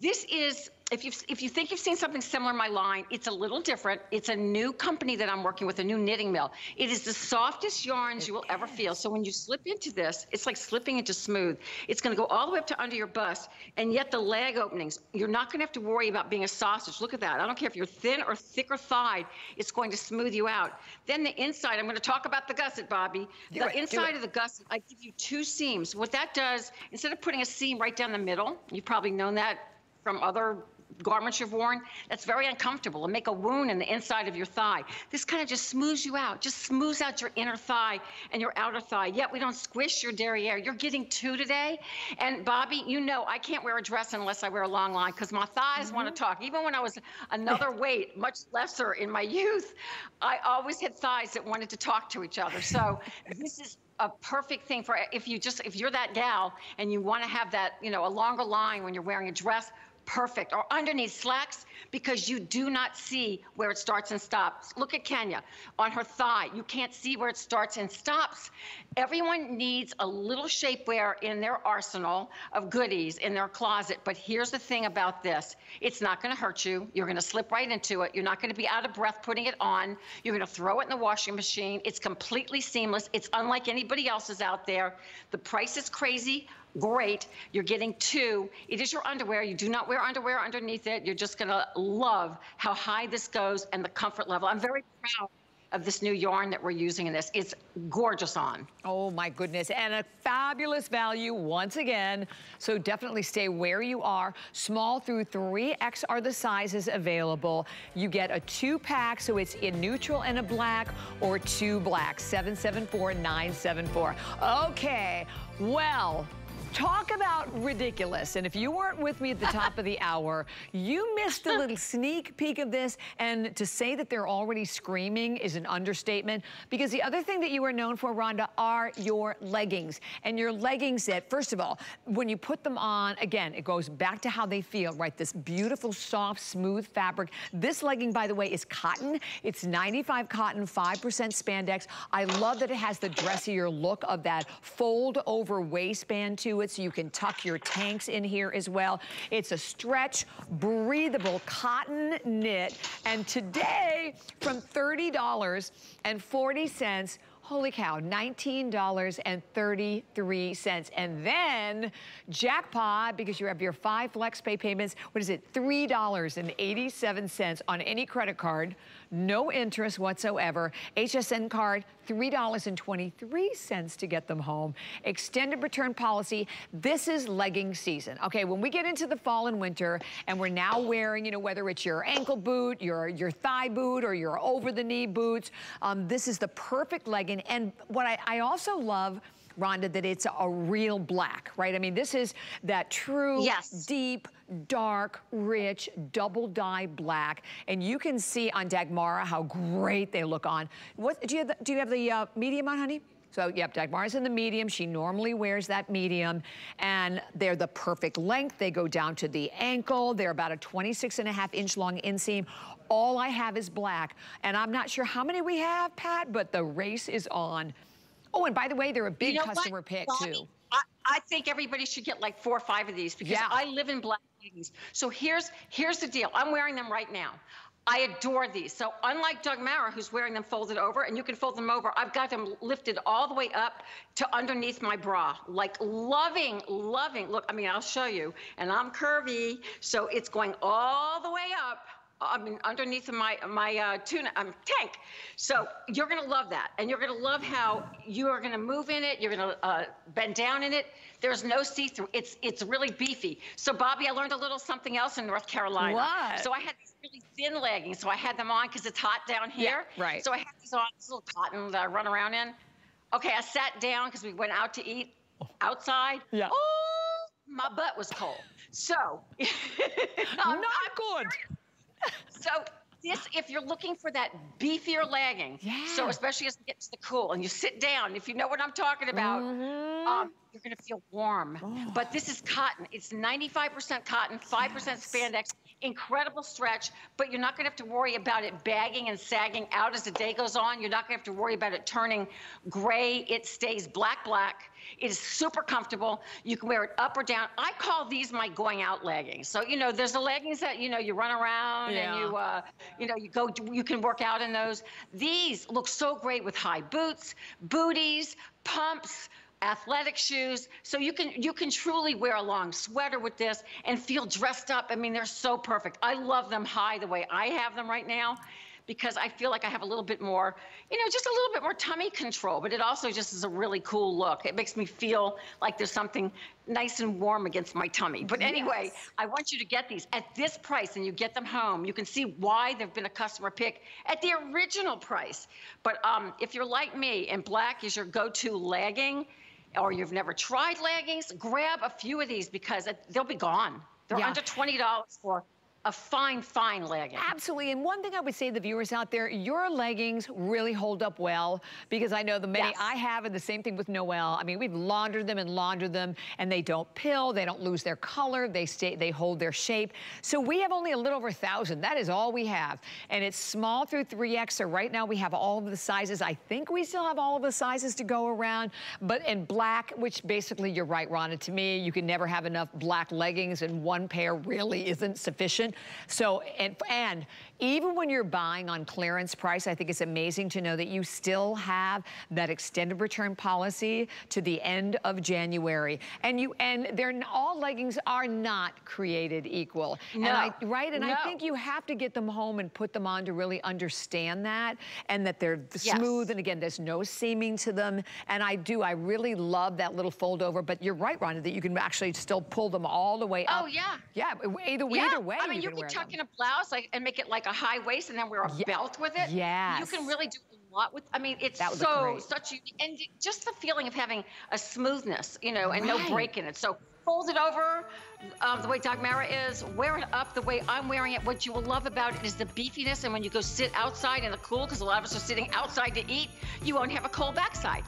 This is if you if you think you've seen something similar in my line, it's a little different. It's a new company that I'm working with, a new knitting mill. It is the softest yarns you will ever feel. So when you slip into this, it's like slipping into smooth. It's going to go all the way up to under your bust, and yet the leg openings, you're not going to have to worry about being a sausage. Look at that. I don't care if you're thin or thick or thighed, it's going to smooth you out. Then the inside, I'm going to talk about the gusset, Bobbi. Do the it, inside of the gusset, I give you two seams. What that does, instead of putting a seam right down the middle, you've probably known that from other garments you've worn, that's very uncomfortable and make a wound in the inside of your thigh. This kind of just smooths you out, just smooths out your inner thigh and your outer thigh. Yet we don't squish your derriere. You're getting two today. And Bobbi, you know I can't wear a dress unless I wear a long line because my thighs mm-hmm. want to talk. Even when I was another [laughs] weight, much lesser in my youth, I always had thighs that wanted to talk to each other. So this is a perfect thing for if you just if you're that gal and you want to have that you know a longer line when you're wearing a dress perfect, or underneath slacks, because you do not see where it starts and stops. Look at Kenya on her thigh. You can't see where it starts and stops. Everyone needs a little shapewear in their arsenal of goodies in their closet. But here's the thing about this it's not going to hurt you. You're going to slip right into it. You're not going to be out of breath putting it on. You're going to throw it in the washing machine. It's completely seamless. It's unlike anybody else's out there. The price is crazy great. You're getting two. It is your underwear. You do not wear underwear underneath it. You're just going to love how high this goes and the comfort level. I'm very proud of this new yarn that we're using in this. It's gorgeous on. Oh my goodness, and a fabulous value once again. So definitely stay where you are. Small through 3X are the sizes available. You get a two pack, so it's in neutral and a black or two black, 774974. Okay, well, Talk about ridiculous. And if you weren't with me at the top of the [laughs] hour, you missed a little sneak peek of this. And to say that they're already screaming is an understatement because the other thing that you are known for, Rhonda, are your leggings. And your leggings that, first of all, when you put them on, again, it goes back to how they feel, right? This beautiful, soft, smooth fabric. This legging, by the way, is cotton. It's 95 cotton, 5% spandex. I love that it has the dressier look of that fold over waistband it so you can tuck your tanks in here as well. It's a stretch, breathable cotton knit. And today, from $30.40, Holy cow, $19.33. And then jackpot, because you have your five flex pay payments, what is it, $3.87 on any credit card no interest whatsoever. HSN card, $3.23 to get them home. Extended return policy. This is legging season. Okay, when we get into the fall and winter and we're now wearing, you know, whether it's your ankle boot, your, your thigh boot, or your over the knee boots, um, this is the perfect legging. And what I, I also love Rhonda, that it's a real black, right? I mean, this is that true, yes. deep, dark, rich, double dye black. And you can see on Dagmara how great they look on. What Do you have the, do you have the uh, medium on, honey? So, yep, Dagmara's in the medium. She normally wears that medium. And they're the perfect length. They go down to the ankle. They're about a 26 and a half inch long inseam. All I have is black. And I'm not sure how many we have, Pat, but the race is on. Oh, and by the way, they're a big you know customer what? pick Bobbi, too. I, I, think everybody should get like four or five of these because yeah. I live in black jeans. So here's here's the deal. I'm wearing them right now. I adore these. So unlike Dagmara, who's wearing them folded over, and you can fold them over, I've got them lifted all the way up to underneath my bra. Like loving, loving. Look, I mean, I'll show you. And I'm curvy, so it's going all the way up I mean, underneath my my uh, tuna um, tank. So you're gonna love that, and you're gonna love how you are gonna move in it. You're gonna uh, bend down in it. There's no see-through. It's it's really beefy. So Bobbi, I learned a little something else in North Carolina. What? So I had these really thin leggings. So I had them on because it's hot down here. Yeah, right. So I had these on, this little cotton that I run around in. Okay, I sat down because we went out to eat outside. Yeah. Oh, my butt was cold. So, [laughs] I'm not good. So this, if you're looking for that beefier legging, yeah. so especially as it gets to the cool and you sit down, if you know what I'm talking about, mm-hmm. um, you're gonna feel warm. Oh. But this is cotton. It's 95% cotton, 5% yes. spandex, incredible stretch, but you're not gonna have to worry about it bagging and sagging out as the day goes on. You're not gonna have to worry about it turning gray. It stays black, black. It is super comfortable. You can wear it up or down. I call these my going out leggings. So, you know, there's the leggings that, you know, you run around yeah. and you, uh, you know, you go, you can work out in those. These look so great with high boots, booties, pumps, athletic shoes so you can you can truly wear a long sweater with this and feel dressed up i mean they're so perfect i love them high the way i have them right now because I feel like I have a little bit more, you know, just a little bit more tummy control, but it also just is a really cool look. It makes me feel like there's something nice and warm against my tummy. But anyway, yes. I want you to get these at this price and you get them home. You can see why they've been a customer pick at the original price. But um, if you're like me and black is your go-to legging, or you've never tried leggings, grab a few of these because they'll be gone. They're yeah. under $20 for a fine, fine legging. Absolutely. And one thing I would say to the viewers out there, your leggings really hold up well because I know the many yes. I have and the same thing with Noel. I mean, we've laundered them and laundered them and they don't pill, they don't lose their color, they stay, they hold their shape. So we have only a little over a thousand. That is all we have. And it's small through 3X. So right now we have all of the sizes. I think we still have all of the sizes to go around, but in black, which basically you're right, Rhonda, to me, you can never have enough black leggings and one pair really isn't sufficient. So, and, and even when you're buying on clearance price, I think it's amazing to know that you still have that extended return policy to the end of January. And you, and they're, all leggings are not created equal. No. And I, right? And no. I think you have to get them home and put them on to really understand that and that they're smooth. And again, there's no seaming to them. And I do, I really love that little fold over, but you're right, Rhonda, that you can actually still pull them all the way oh, up. Oh, yeah. Yeah, either, yeah. either way. I mean, you, you can tuck them. in a blouse like, and make it like a high waist and then wear a yeah. belt with it. Yeah. You can really do a lot with, I mean, it's so, such, and just the feeling of having a smoothness, you know, and right. no break in it. So fold it over um, the way Dagmara is, wear it up the way I'm wearing it. What you will love about it is the beefiness. And when you go sit outside in the cool, because a lot of us are sitting outside to eat, you won't have a cold backside.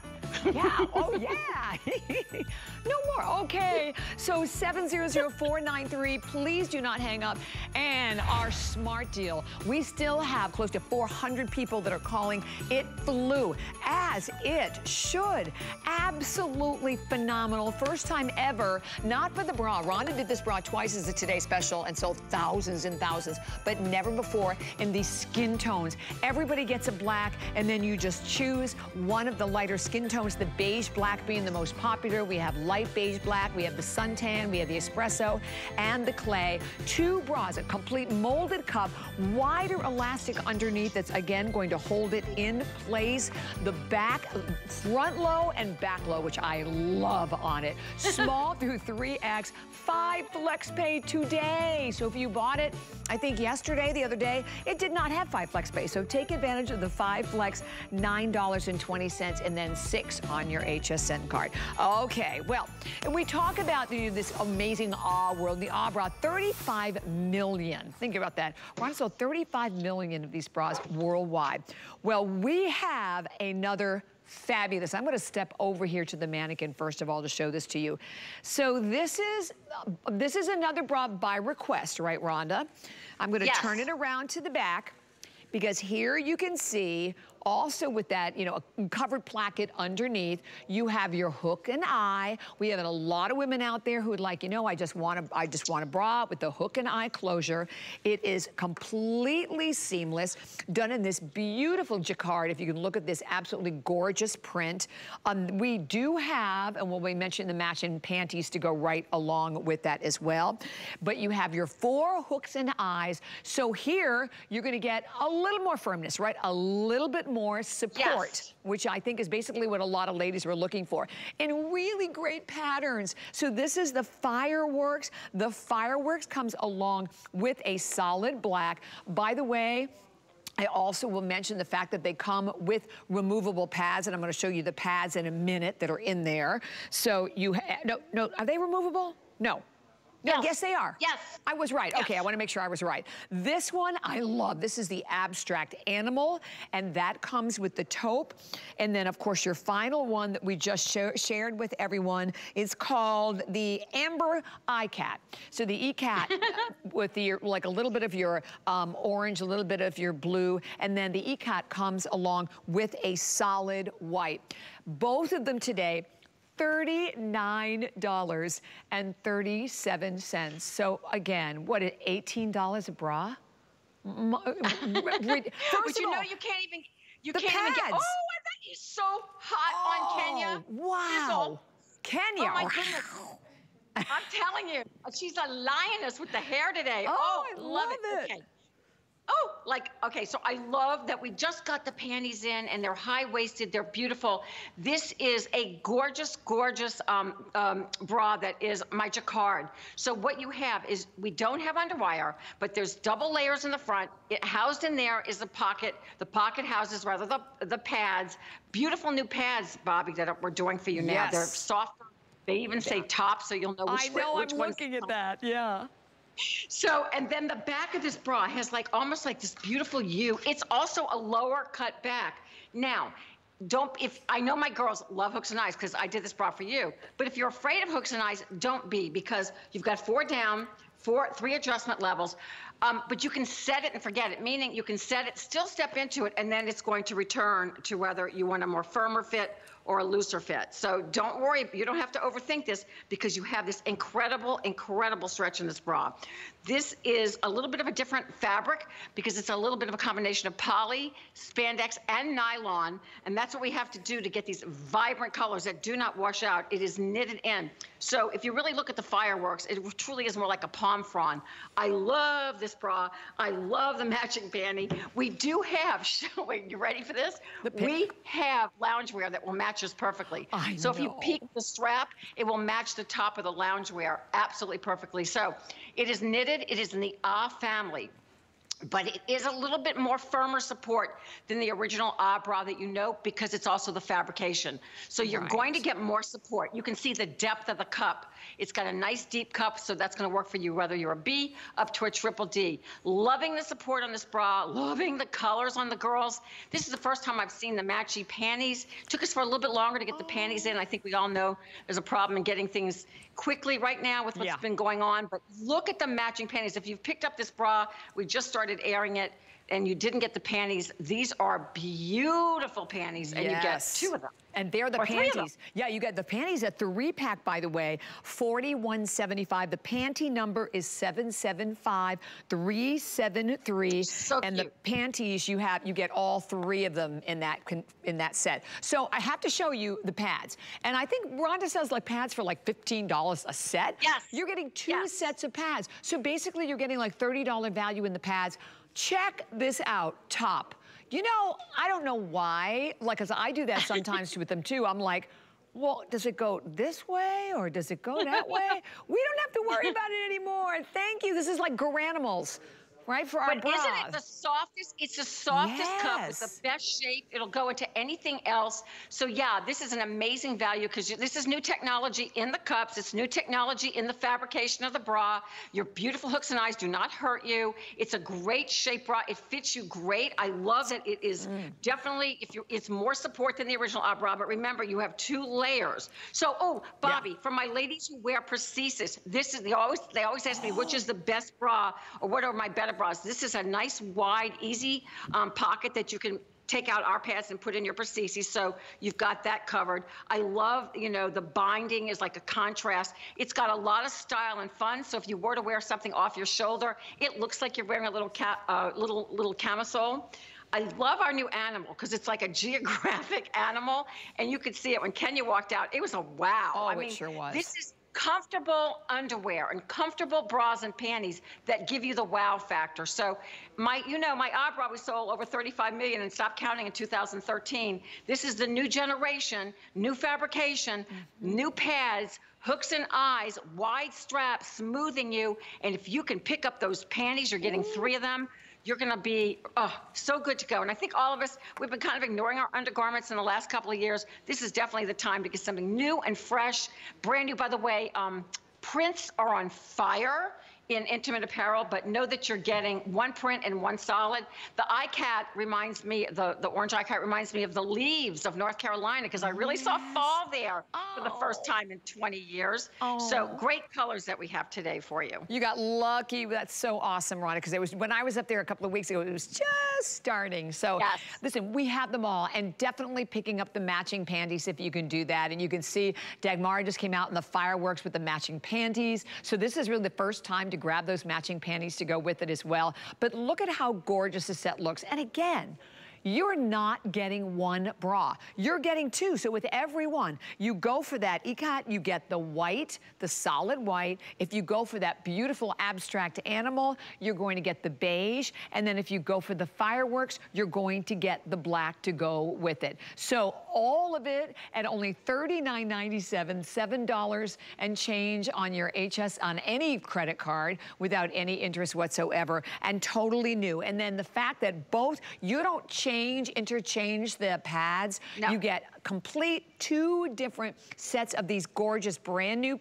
Yeah, oh yeah. [laughs] no more, okay. So 700493, please do not hang up. And our smart deal, we still have close to 400 people that are calling. It flew, as it should. Absolutely phenomenal. First time ever, not for the bra. Rhonda did this bra twice as a Today Special and sold thousands and thousands, but never before in these skin tones. Everybody gets a black, and then you just choose one of the lighter skin tones tones, the beige black being the most popular. We have light beige black, we have the suntan, we have the espresso, and the clay. Two bras, a complete molded cup, wider elastic underneath that's, again, going to hold it in place. The back, front low and back low, which I love on it. [laughs] Small through 3X, five flex pay today. So if you bought it, I think yesterday, the other day, it did not have five flex pay. So take advantage of the five flex, $9.20, and then six on your HSN card. Okay, well, and we talk about the, this amazing Ah world, the Ah bra, 35 million. Think about that. We're on sold 35 million of these bras worldwide. Well, we have another fabulous. I'm going to step over here to the mannequin first of all to show this to you. So this is this is another bra by request, right, Rhonda? I'm going to yes. turn it around to the back because here you can see also with that, you know, a covered placket underneath, you have your hook and eye. We have a lot of women out there who would like, you know, I just want to, I just want a bra with the hook and eye closure. It is completely seamless, done in this beautiful jacquard. If you can look at this absolutely gorgeous print. Um, we do have, and we'll be mentioning the matching panties to go right along with that as well. But you have your four hooks and eyes. So here, you're going to get a little more firmness, right? A little bit more support, yes. which I think is basically what a lot of ladies were looking for, in really great patterns. So this is the fireworks. The fireworks comes along with a solid black. By the way, I also will mention the fact that they come with removable pads, and I'm gonna show you the pads in a minute that are in there. So you, no, no, are they removable? No, Yes. yes, they are. Yes. I was right. Yes. Okay, I want to make sure I was right. This one I love. This is the abstract animal, and that comes with the taupe. And then, of course, your final one that we just sh shared with everyone is called the Amber Ikat. So the ikat [laughs] with the like a little bit of your um, orange, a little bit of your blue, and then the ikat comes along with a solid white. Both of them today $39.37. So again, what, $18 a bra? [laughs] First you know all, you can't even you the can't even get. pads. Oh, and that is so hot on oh, Kenya. Oh, Wow. Kenya. Oh my goodness. I'm telling you, she's a lioness with the hair today. Oh, oh I love, love it. it. Okay. Oh, like, okay, so I love that we just got the panties in and they're high waisted, they're beautiful. This is a gorgeous, gorgeous um, um, bra that is my jacquard. So, what you have is we don't have underwire, but there's double layers in the front. It housed in there is a pocket. The pocket houses, rather, the, the pads. Beautiful new pads, Bobbi, that we're doing for you now. They're Yes. softer. They even say top, so you'll know which, I know, which I'm looking at that, yeah. So, and then the back of this bra has like almost like this beautiful U. It's also a lower cut back. Now, don't if I know my girls love hooks and eyes because I did this bra for you. But if you're afraid of hooks and eyes, don't be because you've got four down, four three adjustment levels. Um, but you can set it and forget it, meaning you can set it, still step into it, and then it's going to return to whether you want a more firmer fit or a looser fit. So don't worry, you don't have to overthink this because you have this incredible, incredible stretch in this bra. This is a little bit of a different fabric because it's a little bit of a combination of poly, spandex, and nylon. And that's what we have to do to get these vibrant colors that do not wash out. It is knitted in. So if you really look at the fireworks, it truly is more like a palm frond. I love this bra. I love the matching panty. We do have, [laughs] wait, you ready for this? We have loungewear that will match us perfectly. I so if you know. peek the strap, it will match the top of the loungewear absolutely perfectly. So it is knitted, it is in the Ah family. But it is a little bit more firmer support than the original Ah bra that you know because it's also the fabrication. So you're Right. going to get more support. You can see the depth of the cup. It's got a nice deep cup, so that's going to work for you whether you're a B up to a triple D. Loving the support on this bra, loving the colors on the girls. This is the first time I've seen the matchy panties. Took us for a little bit longer to get the panties in. I think we all know there's a problem in getting things quickly right now with what's Yeah. been going on. But look at the matching panties. If you've picked up this bra, we just started airing it, and you didn't get the panties, these are beautiful panties, and you get two of them. And they're the Or three of them. panties. Yeah, you get the panties at three pack, by the way, $41.75. The panty number is 775373. So and the panties you have, you get all three of them in that in that set. So I have to show you the pads. And I think Rhonda sells like pads for like $15 a set. Yes. You're getting two Yes. sets of pads. So basically you're getting like $30 value in the pads. Check this out, top. You know, I don't know why, like, cause I do that sometimes with them too. I'm like, well, does it go this way or does it go that way? [laughs] We don't have to worry about it anymore. Thank you. This is like Garanimals, right? For our But bras. isn't it the softest? It's the softest cup with the best shape. It'll go into anything else. So yeah, this is an amazing value because this is new technology in the cups. It's new technology in the fabrication of the bra. Your beautiful hooks and eyes do not hurt you. It's a great shape bra. It fits you great. I love it. it is Mm. definitely if you it's more support than the original bra. But remember, you have two layers. So oh, Bobbi, for my ladies who wear prosthesis, this is they always they always ask me which is the best bra or what are my better bras. This is a nice wide, easy um, pocket that you can take out our pads and put in your prosthesis so you've got that covered i love you know the binding is like a contrast it's got a lot of style and fun so if you were to wear something off your shoulder it looks like you're wearing a little ca- uh, little little camisole I love our new animal because it's like a [laughs] geographic animal, and you could see it when Kenya walked out. It was a wow. Oh, I it mean, sure was. This is comfortable underwear and comfortable bras and panties that give you the wow factor. So my, you know, my bra we sold over 35 million and stopped counting in 2013. This is the new generation, new fabrication, mm-hmm. new pads, hooks and eyes, wide straps, smoothing you. And if you can pick up those panties, you're getting three of them. You're going to be oh, so good to go. And I think all of us, we've been kind of ignoring our undergarments in the last couple of years. This is definitely the time to get something new and fresh, brand new. By the way, um, prints are on fire in intimate apparel, but know that you're getting one print and one solid. The ikat reminds me, the, the orange ikat reminds me of the leaves of North Carolina because I really yes. saw fall there oh. for the first oh. time in 20 years. Oh. So great colors that we have today for you. You got lucky. That's so awesome, Rhonda, because it was when I was up there a couple of weeks ago, it was just starting. So yes. listen, we have them all and definitely picking up the matching panties if you can do that. And you can see Dagmar just came out in the fireworks with the matching panties. So this is really the first time to grab those matching panties to go with it as well. But look at how gorgeous the set looks. And again, you're not getting one bra. You're getting two. So with every one, you go for that ikat, you get the white, the solid white. If you go for that beautiful abstract animal, you're going to get the beige. And then if you go for the fireworks, you're going to get the black to go with it. So all of it at only $39.97, $7 and change on your HS on any credit card without any interest whatsoever and totally new. And then the fact that both, you don't change change, interchange the pads. No. You get complete two different sets of these gorgeous brand new,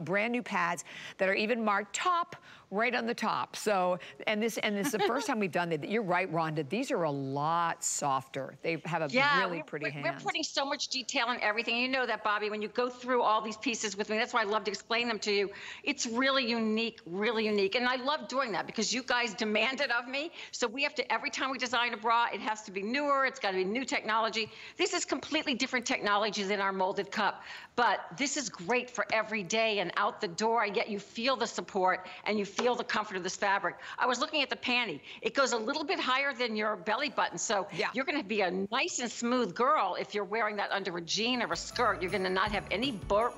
brand new pads that are even marked top right on the top. So, and this and this is the first time we've done that. You're right, Rhonda. These are a lot softer. They have a yeah, really pretty we're, hand. We're putting so much detail in everything. You know that, Bobbi, when you go through all these pieces with me, that's why I love to explain them to you. It's really unique, really unique. And I love doing that because you guys demand it of me. So we have to, every time we design a bra, it has to be newer. It's got to be new technology. This is completely different technology than our molded cup. But this is great for every day and out the door. Yet you feel the support and you feel the comfort of this fabric. I was looking at the panty. It goes a little bit higher than your belly button. So yeah. you're going to be a nice and smooth girl if you're wearing that under a jean or a skirt. You're going to not have any blurp,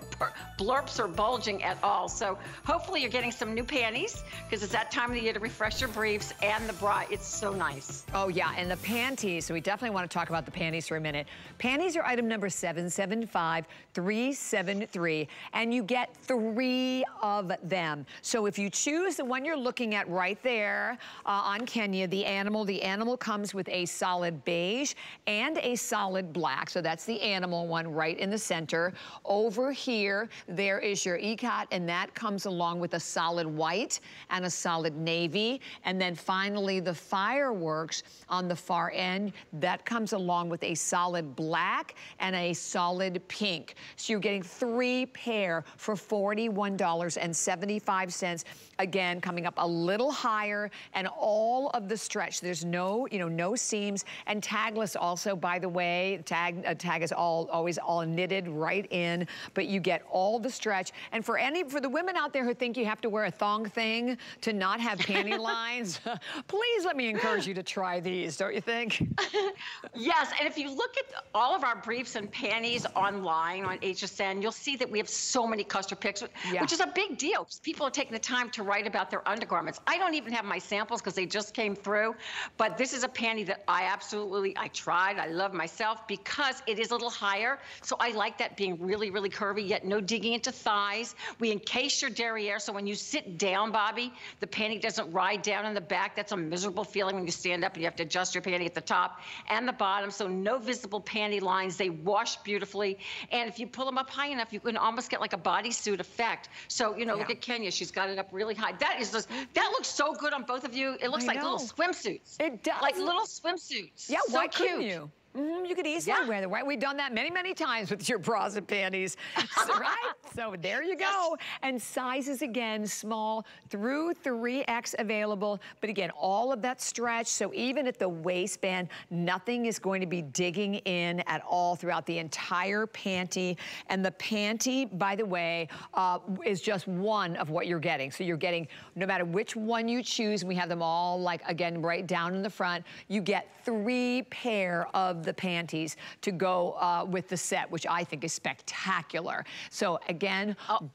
blurps or bulging at all. So hopefully you're getting some new panties because it's that time of the year to refresh your briefs and the bra. It's so nice. Oh, yeah. And the panties. So we definitely want to talk about the panties for a minute. Panties are item number 775373. And you get three of them. So if you choose the one you're looking at right there uh, on Kenya, the animal, the animal comes with a solid beige and a solid black. So that's the animal one right in the center. Over here, there is your ikat, and that comes along with a solid white and a solid navy. And then finally, the fireworks on the far end, that comes along with a solid black and a solid pink. So you're getting three pair for $41.75. Again, coming up a little higher and all of the stretch. There's no, you know, no seams. And tagless also, by the way, tag, uh, tag is all always all knitted right in, but you get all the stretch. And for any, for the women out there who think you have to wear a thong thing to not have panty [laughs] lines, [laughs] please let me encourage you to try these, don't you think? [laughs] yes, and if you look at all of our briefs and panties online on HSN, you'll see that we have so many customer picks, yeah. which is a big deal because people are taking the time to write about their undergarments. I don't even have my samples because they just came through, but this is a panty that I absolutely, I tried, I love myself because it is a little higher. So I like that being really, really curvy, yet no digging into thighs. We encase your derriere, so when you sit down, Bobbi, the panty doesn't ride down in the back. That's a miserable feeling when you stand up and you have to adjust your panty at the top and the bottom, so no visible panty lines. They wash beautifully, and if you pull them up high enough, you can almost get like a bodysuit effect. So, you know, yeah. look at Kenya. She's got it up really high. That is just, that looks so good on both of you. It looks I like know. little swimsuits. It does. Like little swimsuits. Yeah, so why cute. couldn't you? Mm you could easily yeah. wear them, right? We've done that many, many times with your bras and panties, so, [laughs] right? So there you go. And sizes, again, small through 3X available. But again, all of that stretch, so even at the waistband, nothing is going to be digging in at all throughout the entire panty. And the panty, by the way, uh, is just one of what you're getting. So you're getting, no matter which one you choose, we have them all, like, again, right down in the front, you get three pair of the panties to go uh, with the set, which I think is spectacular. So again, oh.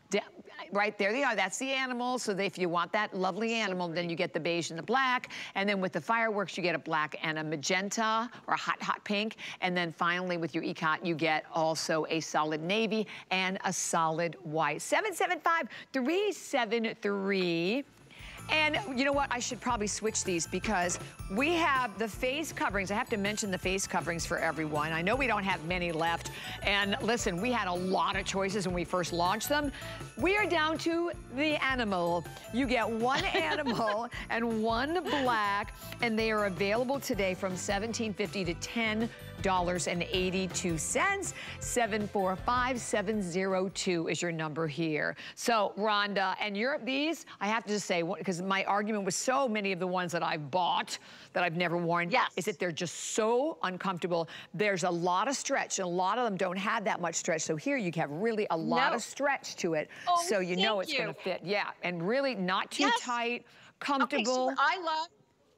right there they are. That's the animal. So if you want that lovely animal, then you get the beige and the black. And then with the fireworks, you get a black and a magenta or a hot, hot pink. And then finally with your ikat, you get also a solid navy and a solid white. 775 373 And you know what? I should probably switch these because we have the face coverings. I have to mention the face coverings for everyone. I know we don't have many left. And listen, we had a lot of choices when we first launched them. We are down to the animal. You get one [laughs] animal and one black, and they are available today from $17.50 to 10 $82. 745-702 is your number here. So, Rhonda, and you're these, I have to just say, because my argument with so many of the ones that I've bought that I've never worn yes. is that they're just so uncomfortable. There's a lot of stretch, and a lot of them don't have that much stretch. So here you have really a lot no. of stretch to it. Oh, so you know it's gonna fit. Yeah, and really not too yes. tight, comfortable. Okay, so I love,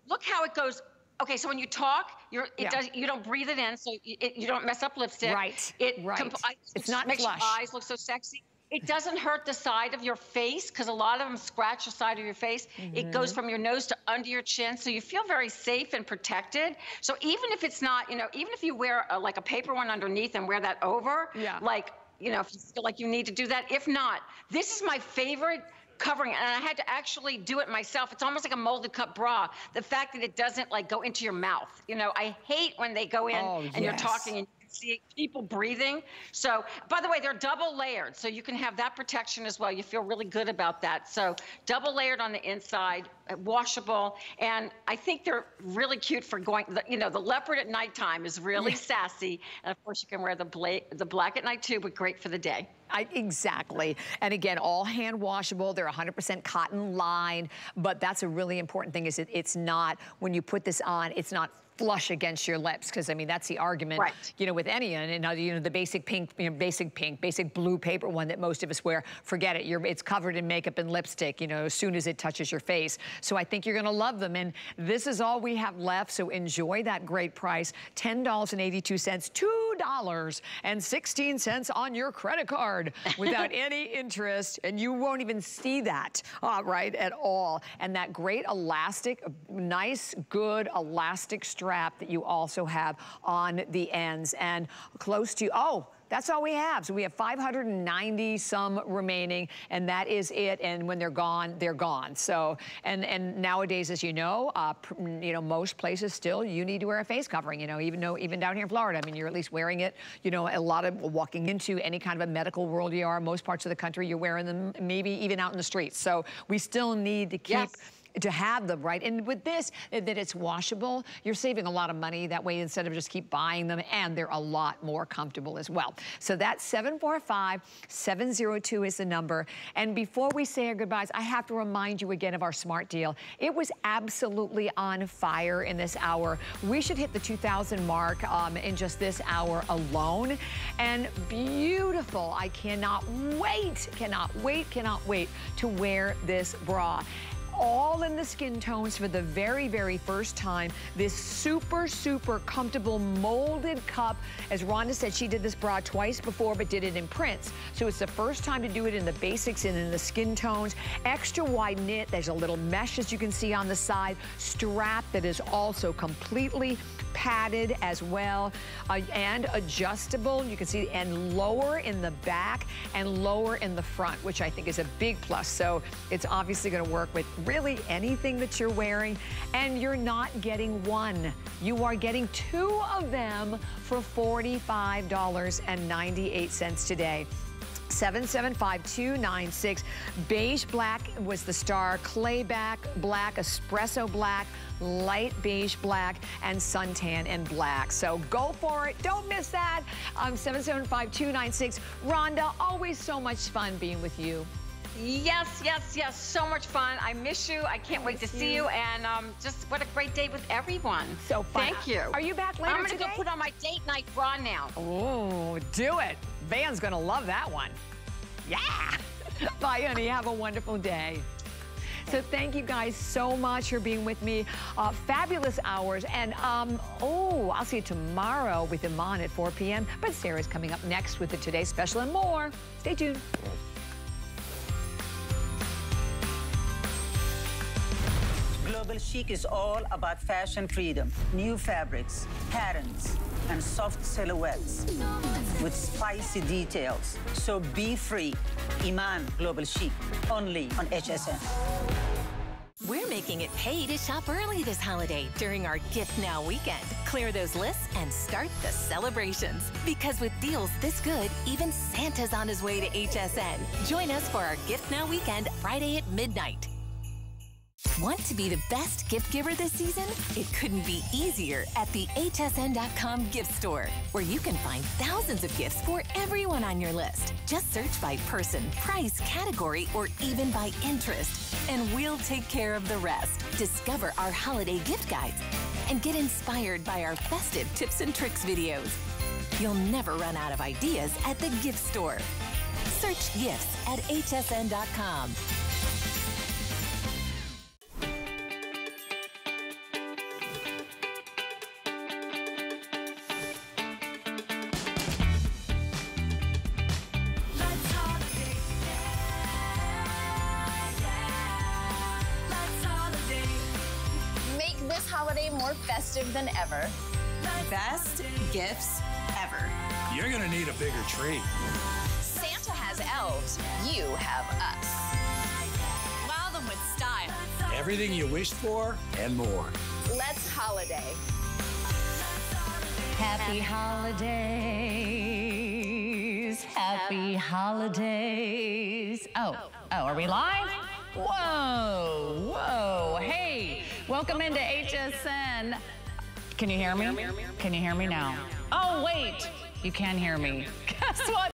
look how it goes Okay, so when you talk, you're it yeah. does you don't breathe it in, so it, you don't mess up lipstick. Right. It right. I, it's not makes flush. your eyes look so sexy. It doesn't hurt the side of your face because a lot of them scratch the side of your face. Mm -hmm. It goes from your nose to under your chin, so you feel very safe and protected. So even if it's not, you know, even if you wear a, like a paper one underneath and wear that over, yeah. like you know, if you feel like you need to do that. If not, this is my favorite covering and I had to actually do it myself. It's almost like a molded cup bra. The fact that it doesn't like go into your mouth. You know, I hate when they go in oh, and yes. you're talking and see people breathing. So, by the way, they're double layered, so you can have that protection as well. You feel really good about that. So, double layered on the inside, uh, washable, and I think they're really cute for going. You know, the leopard at nighttime is really sassy, and of course, you can wear the bla the black at night too, but great for the day. I, exactly. And again, all hand washable. They're 100% cotton lined, but that's a really important thing is it, it's not, when you put this on, it's not flush against your lips because I mean that's the argument right. you know with any and you know the basic pink you know basic pink basic blue paper one that most of us wear forget it you're it's covered in makeup and lipstick you know as soon as it touches your face so I think you're gonna love them and this is all we have left so enjoy that great price $10.82 two dollars and 16 cents on your credit card [laughs] without any interest and you won't even see that uh, right at all and that great elastic nice good elastic strap strap that you also have on the ends and close to, oh, that's all we have. So we have 590 some remaining, and that is it. And when they're gone, they're gone. So, and and nowadays, as you know, uh, you know, most places still you need to wear a face covering. You know, even though even down here in Florida, I mean, you're at least wearing it. You know, a lot of walking into any kind of a medical world you are. Most parts of the country, you're wearing them, maybe even out in the streets. So we still need to keep. Yes to have them, right? And with this, that it's washable, you're saving a lot of money that way instead of just keep buying them, and they're a lot more comfortable as well. So that's 745-702 is the number. And before we say our goodbyes, I have to remind you again of our smart deal. It was absolutely on fire in this hour. We should hit the 2,000 mark um, in just this hour alone. And beautiful. I cannot wait, cannot wait, cannot wait to wear this bra all in the skin tones for the very, very first time. This super, super comfortable molded cup. As Rhonda said, she did this bra twice before, but did it in prints. So it's the first time to do it in the basics and in the skin tones. Extra wide knit. There's a little mesh, as you can see on the side. Strap that is also completely padded as well uh, and adjustable. You can see and lower in the back and lower in the front, which I think is a big plus. So it's obviously going to work with really anything that you're wearing and you're not getting one. You are getting two of them for $45.98 today. 775-296. Beige black was the star. Clayback black, espresso black, light beige black, and suntan and black. So go for it. Don't miss that. Um, 775-296. Rhonda, always so much fun being with you. Yes, yes, yes. So much fun. I miss you. I can't wait to see you. And um, just what a great day with everyone. So fun. Thank you. Are you back later I'm gonna go put on my date night bra now. Oh, do it. Van's gonna love that one. Yeah. [laughs] Bye, honey. Have a wonderful day. So thank you guys so much for being with me. Uh, fabulous hours. And, um, oh, I'll see you tomorrow with Iman at 4 p.m. But Sarah's coming up next with the Today Special and more. Stay tuned. Global Chic is all about fashion freedom, new fabrics, patterns, and soft silhouettes with spicy details. So be free. Iman Global Chic, only on HSN. We're making it pay to shop early this holiday during our Gift Now weekend. Clear those lists and start the celebrations. Because with deals this good, even Santa's on his way to HSN. Join us for our Gift Now weekend Friday at midnight. Want to be the best gift giver this season? It couldn't be easier at the hsn.com gift store, where you can find thousands of gifts for everyone on your list. Just search by person, price, category, or even by interest, and we'll take care of the rest. Discover our holiday gift guides and get inspired by our festive tips and tricks videos. You'll never run out of ideas at the gift store. Search gifts at hsn.com. festive than ever. Best gifts ever. You're gonna need a bigger tree. Santa has elves. You have us. Wow them with style. Everything you wished for and more. Let's holiday. Happy holidays. Happy holidays. Oh, oh, are we live? Whoa, whoa. Hey, welcome into HSN. Can you hear me? Can you hear me now? Oh, wait. You can hear me. [laughs] Guess what?